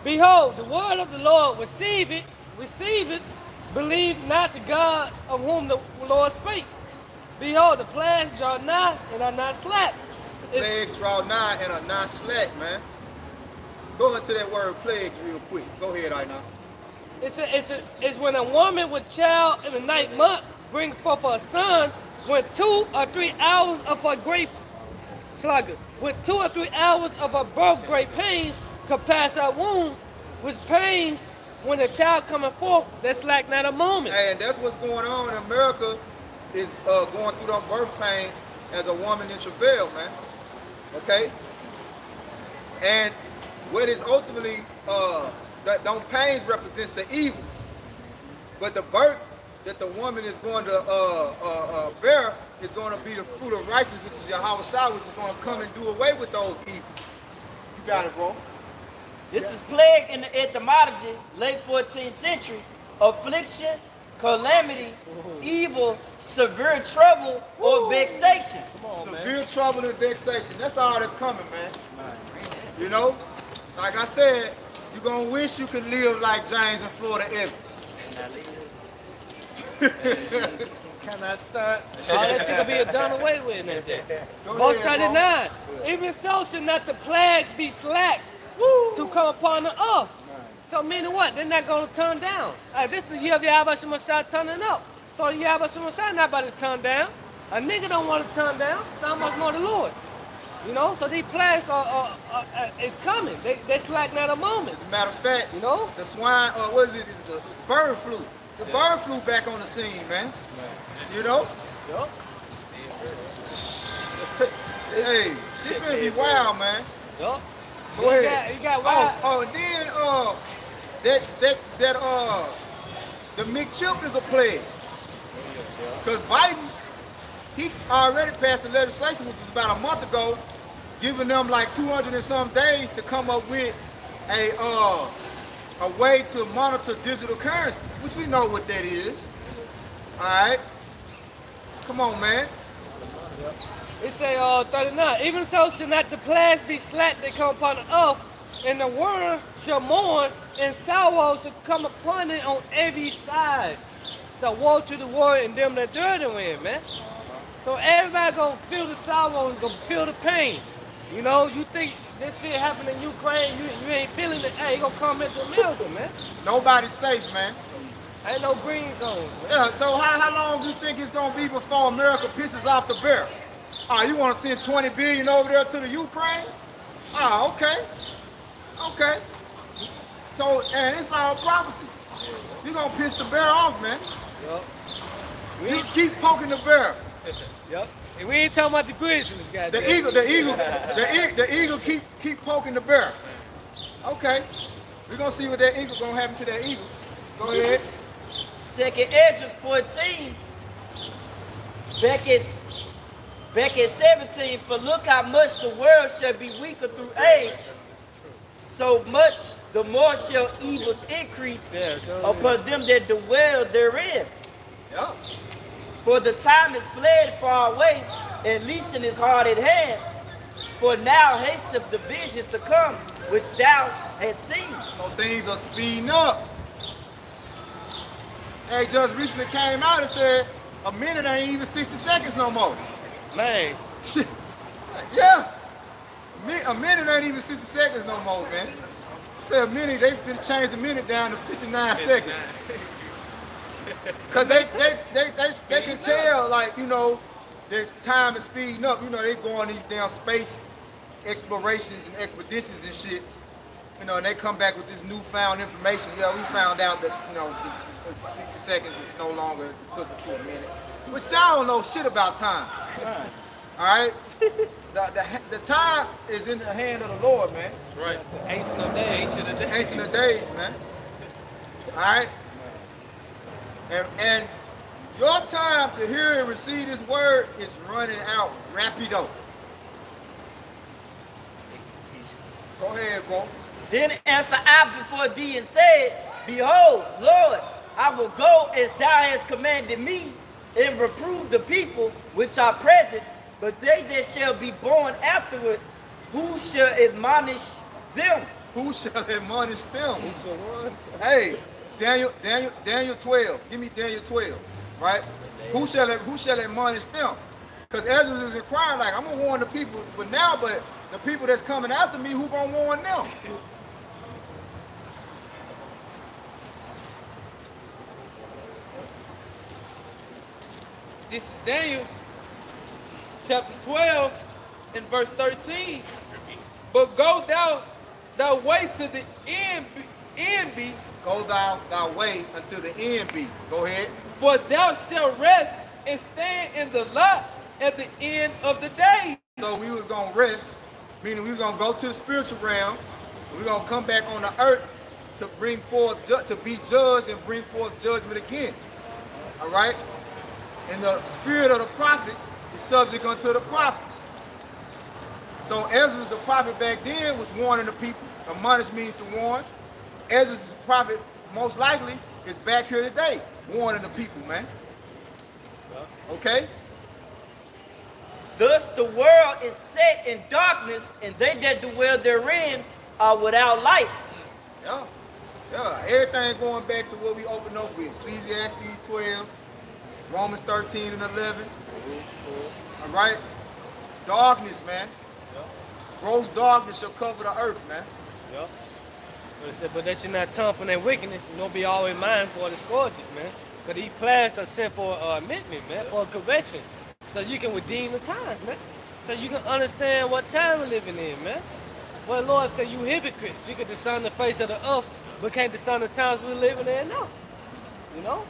Behold, the word of the Lord, receive it, receive it, believe not the gods of whom the Lord spake. Behold, the plagues draw nigh and are not slack. It's- Plagues draw nigh and are not slack, man. Go into that word plagues real quick. Go ahead, I It's, it's, a, it's when a woman with child in the ninth month bring forth a son when two or three hours of her great slugger, with two or three hours of her birth great pains compass her wounds, which pains when the child coming forth, that's like not a moment. And that's what's going on in America is uh, going through them birth pains as a woman in travail, man. Okay? And what is ultimately, uh, that them pains represents the evils. But the birth that the woman is going to uh, uh, uh, bear is going to be the fruit of righteousness, which is Yahawashi, which is going to come and do away with those evils. You got it, bro. This is plague in the etymology, late 14th century, affliction, calamity, evil, severe trouble, or vexation. Come on, man. Severe trouble and vexation. That's all that's coming, man. You know? Like I said, you're going to wish you could live like James and Florida Evans. Can I start? All that shit gonna be done away with in that Verse ahead, bro. 39. Even so should not the plagues be slack to come upon the earth. So meaning what? They're not gonna turn down. Uh, this is the year of Yahweh Shemashah turning up. So Yahweh Shemashah not about to turn down. A nigga don't want to turn down. So much more the Lord. You know, so these plagues are, are, are, are is coming. They they slack not a moment. As a matter of fact, You know? the swine, uh, what is it? It's the bird flu. The bird flu back on the scene, man. You know? Yup. hey, she finna be wild, man. Yup. Go You ahead. got, you got Oh, wild. oh, and then uh, that that that uh, the McChip is a plague. Cause Biden, he already passed the legislation, which was about a month ago, giving them like 200 and some days to come up with a uh, a way to monitor digital currency, which we know what that is. All right, come on, man. It say uh 39. Even so shall not the plagues be slack that come upon the earth, and the world shall mourn, and sorrow shall come upon it on every side. So woe to the world and them that dwell therein, man. So everybody gonna feel the sorrow and gonna feel the pain. You know, you think this shit happened in Ukraine, you, you ain't feeling it. Hey, it gonna come into America, man. Nobody's safe, man. Ain't no green zone. man. Yeah, so how, how long do you think it's gonna be before America pisses off the bear? Ah, you wanna send 20 billion over there to the Ukraine? Ah, okay. Okay. So, and it's all prophecy. You're gonna piss the bear off, man. Yup. We You keep poking the bear. yup. And we ain't talking about the Grizzlies, guys. The eagle, the eagle, the, e- the eagle keep keep poking the bear. Okay. We're gonna see what that eagle gonna happen to that eagle. Go ahead. Second Esdras 14. Back at, back at 17. For look how much the world shall be weaker through age, so much the more shall evils increase Yeah, go ahead. upon them that dwell therein. Yeah. For the time is fled far away, and leasing is hard at hand. For now hasteth the vision to come, which thou hast seen. So things are speeding up. Hey, just recently came out and said a minute ain't even 60 seconds no more. Man, Shit. yeah. A minute ain't even 60 seconds no more, man. Say a minute, they did change the minute down to 59 seconds. Cause they they, they, they, they can tell like, you know, this time is speeding up. You know, they go on these damn space explorations and expeditions and shit. You know, and they come back with this newfound information. Yeah, we found out that, you know, the, the 60 seconds is no longer equivalent to a minute. Which y'all don't know shit about time. All right? the, the, the time is in the hand of the Lord, man. That's right. ancient of days. Ancient of days. Ancient of days, man. All right? And, and your time to hear and receive this word is running out rapido. Go ahead, bro. Then answer I before thee and said, Behold, Lord, I will go as thou hast commanded me, and reprove the people which are present, but they that shall be born afterward, who shall admonish them? Who shall admonish them? It's a one. Hey, Daniel, Daniel, Daniel 12. Give me Daniel 12, right? Who shall who shall admonish them? Because Ezra is inquiring, like, I'm gonna warn the people, but now, but the people that's coming after me, who gonna warn them? This is Daniel chapter 12 and verse 13. But go thou thy way to the end, end be, go thou thy way until the end be. Go ahead. For thou shalt rest and stand in the lot at the end of the day. So we was gonna rest, meaning we was gonna go to the spiritual realm. We're gonna come back on the earth to bring forth ju- to be judged and bring forth judgment again. All right. And the spirit of the prophets is subject unto the prophets. So Ezra, the prophet back then, was warning the people. Admonish means to warn. Ezra's prophet, most likely, is back here today, warning the people, man. Okay? Thus the world is set in darkness, and they that dwell therein are without light. Yeah. Yeah. Everything going back to what we opened up with. Ecclesiastes 12, Romans 13 and 11. Mm-hmm. All right? Darkness, man. Yeah. Gross darkness shall cover the earth, man. Yup. But, said, but that should not turn from that wickedness and don't be always mindful of the scourges, man. But these plans are sent for uh, amendment, man, for correction. So you can redeem the times, man. So you can understand what time we're living in, man. Well, Lord said, you hypocrites. You can discern the face of the earth, but can't discern the times we're living in now. You know?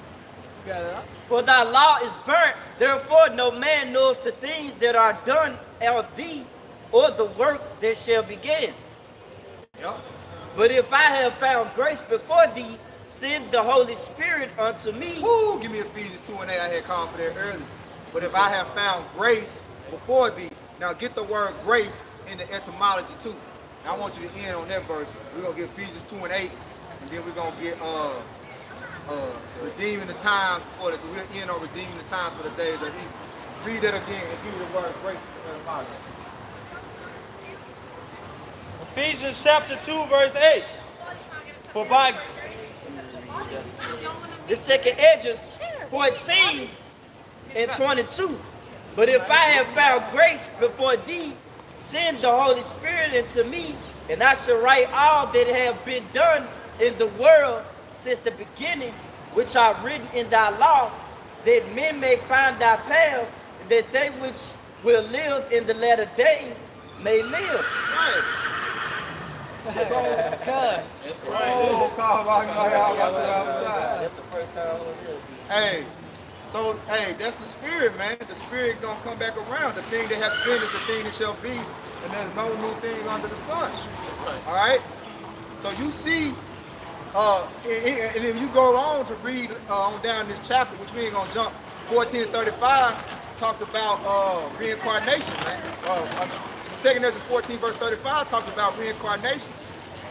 For thy law is burnt, therefore no man knows the things that are done of thee, or the work that shall begin. Yeah. But if I have found grace before thee, send the Holy Spirit unto me. Woo! Give me Ephesians 2 and 8. I had called for that earlier. But if I have found grace before thee, now get the word grace in the etymology too. Now I want you to end on that verse. We're gonna get Ephesians 2 and 8, and then we're gonna get uh uh redeeming the time for the we'll end on redeeming the time for the days of evil. Read that again and give me the word grace in the etymology. Ephesians chapter 2, verse 8. For by The second Esdras 14 and 22. But if I have found grace before thee, send the Holy Spirit into me, and I shall write all that have been done in the world since the beginning, which are written in thy law, that men may find thy path, that they which will live in the latter days may live. God. That's right. Oh, call about my house, I sit outside. That's the first time Hey, so hey, that's the spirit, man. The spirit gonna come back around. The thing that has been is the thing that shall be, and there's no new thing under the sun. All right. So you see, uh, and, and- and if you go on to read uh, on down this chapter, which we ain't gonna jump, 1435 talks about uh, reincarnation, man. Uh, Second Ezra 14 verse 35 talks about reincarnation.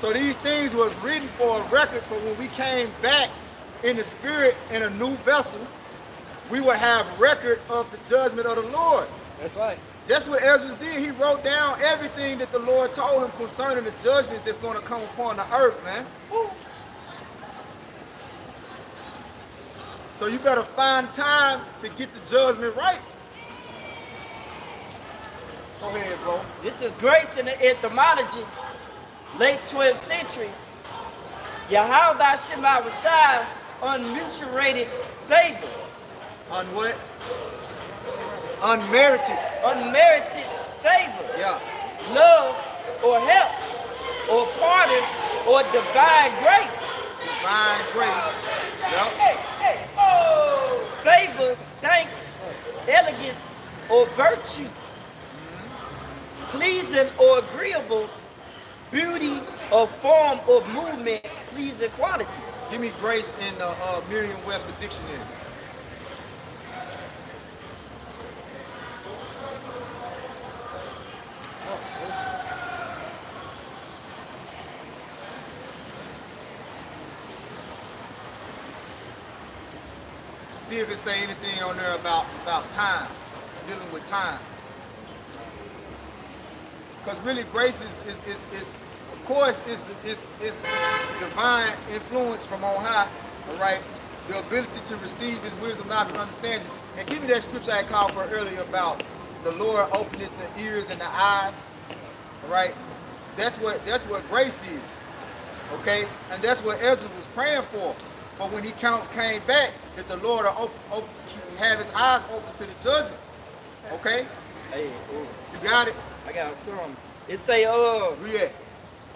So these things was written for a record for when we came back in the spirit in a new vessel, we would have record of the judgment of the Lord. That's right. That's what Ezra did. He wrote down everything that the Lord told him concerning the judgments that's going to come upon the earth, man. So you better find time to get the judgment right. Go ahead, bro. This is grace in the etymology, late 12th century. Yahweh Shema Rashai, unmuturated favor, On what? Unmerited. unmerited favor, Yeah. love or help, or pardon or divine grace. Divine grace. Yep. Oh. Favor, thanks, elegance, or virtue. Pleasing or agreeable, beauty or form of movement, pleasing quality. Give me grace in the uh, Merriam-Webster dictionary. See if it say anything on there about about time, dealing with time. Because really, grace is is, is, is of course, is is is divine influence from on high. All right, the ability to receive His wisdom, knowledge, and understanding. And give me that scripture I called for earlier about the Lord opening the ears and the eyes. All right, that's what that's what grace is. Okay, and that's what Ezra was praying for. But when he came back, that the Lord will open, open, have his eyes open to the judgment. Okay, Hey, you got it. I got some. It say, uh, it.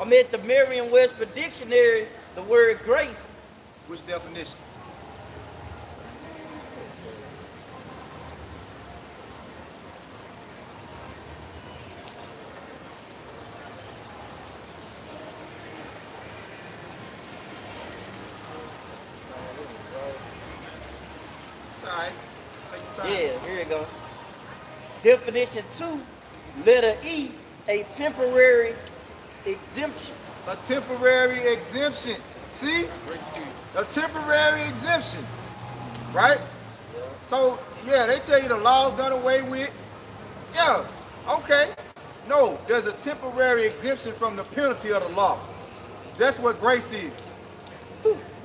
I'm at the Merriam-Webster dictionary. The word grace Which definition? It's all right. Take your time. Yeah, here you go. Definition two, letter E, a temporary exemption. A temporary exemption. See? A temporary exemption. Right? So, yeah, they tell you the law's done away with. Yeah, okay. No, there's a temporary exemption from the penalty of the law. That's what grace is.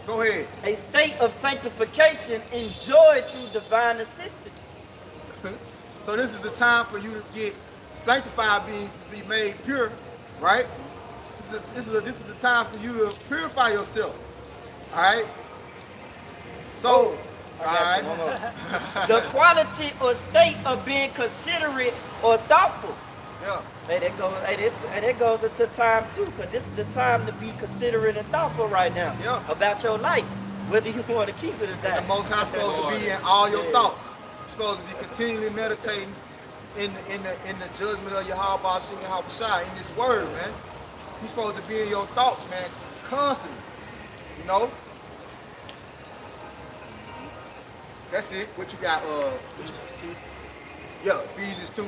Go ahead. A state of sanctification enjoyed through divine assistance. so this is a time for you to get sanctified beings to be made pure, right? This is a, this is a, this is a time for you to purify yourself. All right. So, oh, I all right. The quality or state of being considerate or thoughtful. Yeah. Hey, that goes. Hey, this. Hey, that goes into time too, because this is the time to be considerate and thoughtful right now. Yeah. About your life, whether you want to keep it or The not. Most High supposed to be in all your Yeah. thoughts. You're supposed to be continually meditating in the, in the in the judgment of Yahweh Shem Yahweh Shai, in this word, man. You're supposed to be in your thoughts, man, constantly. You know? That's it. What you got? Uh, what you- yeah, Ephesians 2.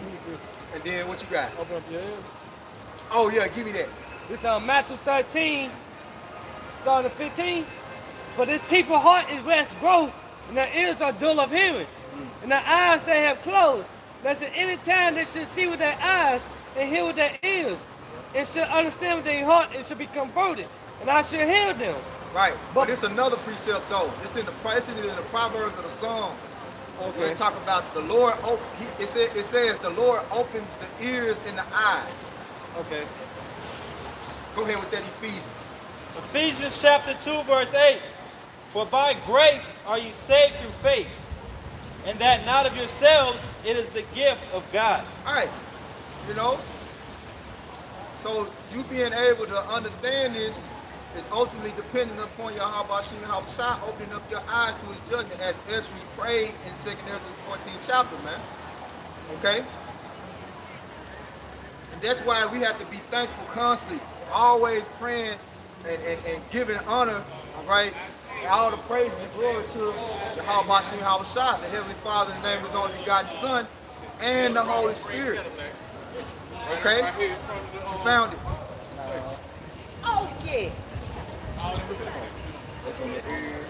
And then what you got? Open up your ears. Oh, yeah, give me that. This on Matthew 13, starting 15. For this people's heart is rest gross, and their ears are dull of hearing, and their eyes they have closed. That's at any time they should see with their eyes and hear with their ears, and should understand with their heart and should be converted, and I should heal them. Right. But But- it's another precept, though. It's in the, it's in the Proverbs of the Psalms. When they talk about the Lord, op- he- it, say, it says the Lord opens the ears and the eyes. Okay. Go ahead with that Ephesians. Ephesians chapter 2, verse 8. For by grace are you saved through faith, and that not of yourselves, it is the gift of God. All right, you know. So you being able to understand this is ultimately dependent upon your Habashim Habashah opening up your eyes to his judgment as Ezra's prayed in 2nd Ezra 14 chapter, man. Okay? And that's why we have to be thankful constantly, always praying and, and, and giving honor, all right, all the praise and glory to the Habashim Habashah, the Heavenly Father, in the name of his only begotten Son, and the Holy Spirit. Okay? You found it. Oh yeah. Open your ears.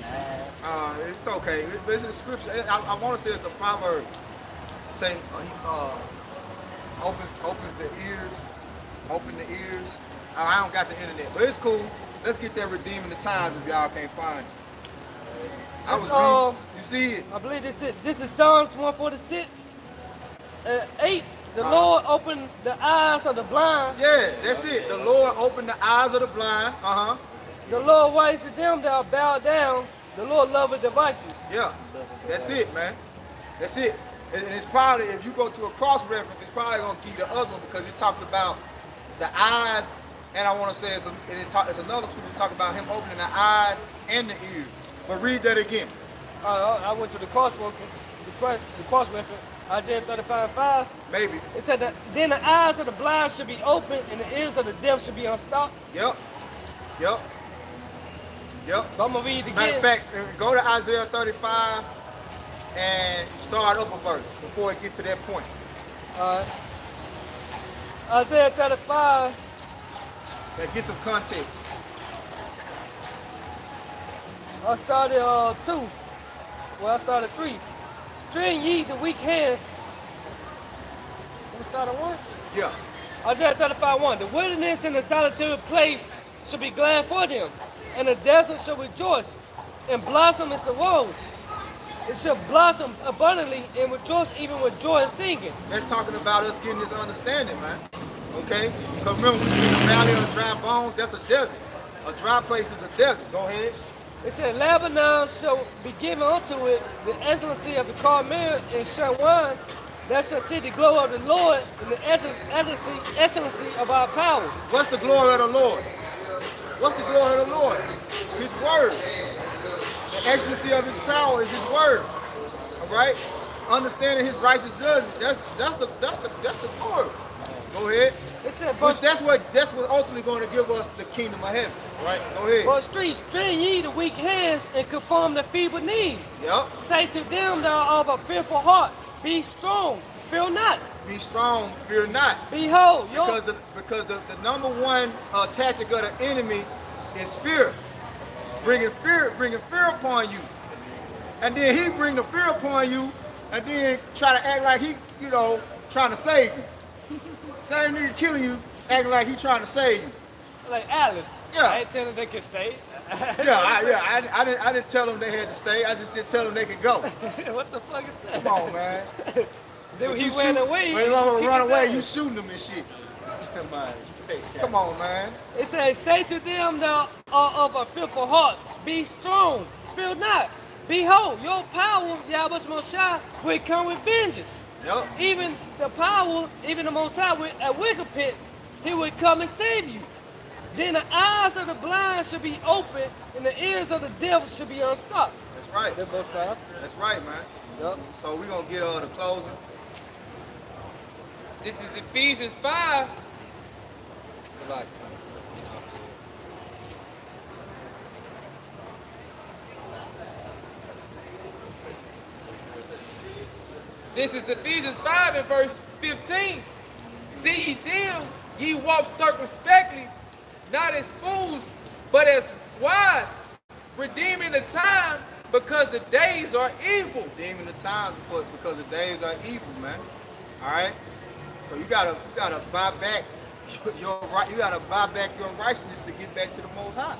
Nah. Uh, it's okay. It's in scripture. I, I want to say it's a proverb. Saying uh, he uh, opens opens the ears, open the ears. I don't got the internet, but it's cool. Let's get that redeeming the times if y'all can't find it. I was um. You see it? I believe this is this is Psalms 146. Uh, 8. The Uh-huh. Lord opened the eyes of the blind. Yeah, that's it. The Lord opened the eyes of the blind. Uh huh. The Lord to them that are bowed down. The Lord loveth the righteous. Yeah, that's it, man. That's it. And, and it's probably, if you go to a cross reference, it's probably going to give you the other one because it talks about the eyes, and I want to say it's, a, and it talk, it's another scripture talk about him opening the eyes and the ears. But read that again. Uh, I went to the cross reference, the cross, the cross reference, Isaiah 35 5. Maybe. It said that then the eyes of the blind should be open and the ears of the deaf should be unstopped. Yep. Yep. Yep. But I'm gonna read it Matter again. of fact, uh, go to Isaiah 35 and start up a verse before it gets to that point. Uh, Isaiah 35, Now get some context. I started uh, two. Well, I started three. String ye the weak hands. We started one. Yeah. Isaiah 35 1. The wilderness and the solitary place shall be glad for them, and the desert shall rejoice, and blossom as the rose. It shall blossom abundantly and rejoice even with joy and singing. That's talking about us getting this understanding, man. Okay? Because remember, in the valley of the dry bones, that's a desert. A dry place is a desert. Go ahead. It said, Lebanon shall be given unto it the excellency of the Carmel and Sharon. That shall see the glory of the Lord and the excellency, excellency of our power. What's the glory of the Lord? What's the glory of the Lord? His word. The excellency of his power is his word. All right? Understanding his righteous judgment. That's that's the that's the that's the glory. Go ahead. It said, Which but, that's what that's what ultimately going to give us the kingdom of heaven. Right? Go ahead. but street, strengthen ye the weak hands and conform the feeble knees. Yep. Say to them that are of a fearful heart, be strong, fear not. Be strong, fear not. Behold, your Because the because the, the number one uh, tactic of the enemy is fear. Bringing fear, bringing fear upon you. And then he bring the fear upon you and then try to act like he, you know, trying to save you. Same nigga killing you, acting like he trying to save you. like Alice. Yeah. I ain't telling they can stay. Yeah, I, yeah, I, I, didn't, I didn't tell them they had to stay. I just didn't tell them they could go. what the fuck is that? Come on, man. then But he ran shoot- away. When to run away, you shooting them and shit. Come on, come on, man. It says, say to them that are of a fearful heart, be strong, fear not. Behold, your power, Yahweh Most High, will come with vengeance. Yep. Even the power, even the Most High, with, at wicked pits, he would come and save you. Then the eyes of the blind should be open, and the ears of the deaf should be unstopped. That's right. That verse five. That's right, man. Yep. So we're gonna get uh the closing. This is Ephesians 5. This is Ephesians 5 and verse 15. See ye them, ye walk circumspectly, not as fools, but as wise, redeeming the time, because the days are evil. Redeeming the times because because the days are evil, man. All right. So you gotta you gotta buy back your, your right. You gotta buy back your righteousness to get back to the Most High.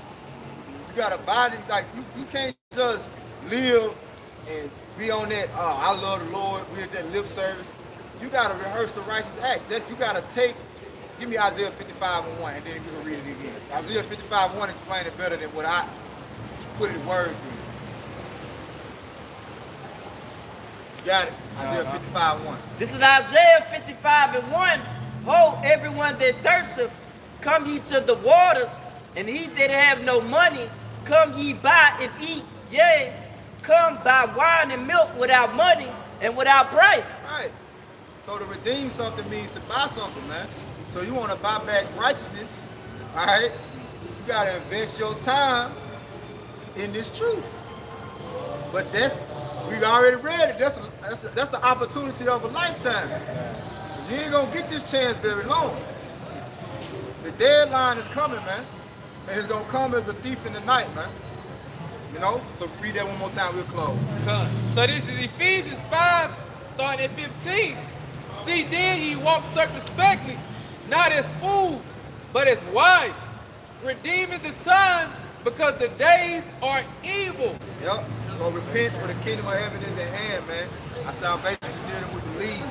You gotta buy it like you, you can't just live and be on that. Oh, I love the Lord. We're that lip service. You gotta rehearse the righteous acts. That you gotta take. Give me Isaiah 55 and 1, and then we can read it again. Isaiah 55 and 1 explain it better than what I put in words in. Got it. Isaiah 55 and 1. This is Isaiah 55 and 1. Ho, everyone that thirsteth, come ye to the waters, and he that have no money, come ye buy and eat. Yea, come buy wine and milk without money and without price. Right. So to redeem something means to buy something, man. So you want to buy back righteousness, all right? You got to invest your time in this truth. But that's, we already read it. That's, that's, the, that's the opportunity of a lifetime. You ain't going to get this chance very long. The deadline is coming, man. And it's going to come as a thief in the night, man. You know? So read that one more time, we'll close. So this is Ephesians 5, starting at 15. See then ye walk circumspectly, not as fools, but as wise, redeeming the time, because the days are evil. Yep. So repent for the kingdom of heaven is at hand, man. Our salvation is near them with believe.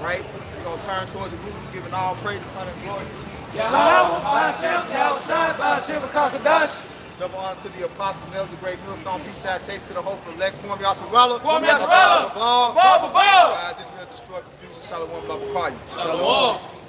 Right? We're gonna turn towards Jerusalem, giving all praise, honor, and glory. Double honors to the apostle Nels, the great millstone, peace side takes to the hope for elect, Kwame. Kwame Yasharella. Blah, Blah, blah, blah. Guys, Israel destroy confusion, Shalom, blah, blah, blah. Shalom.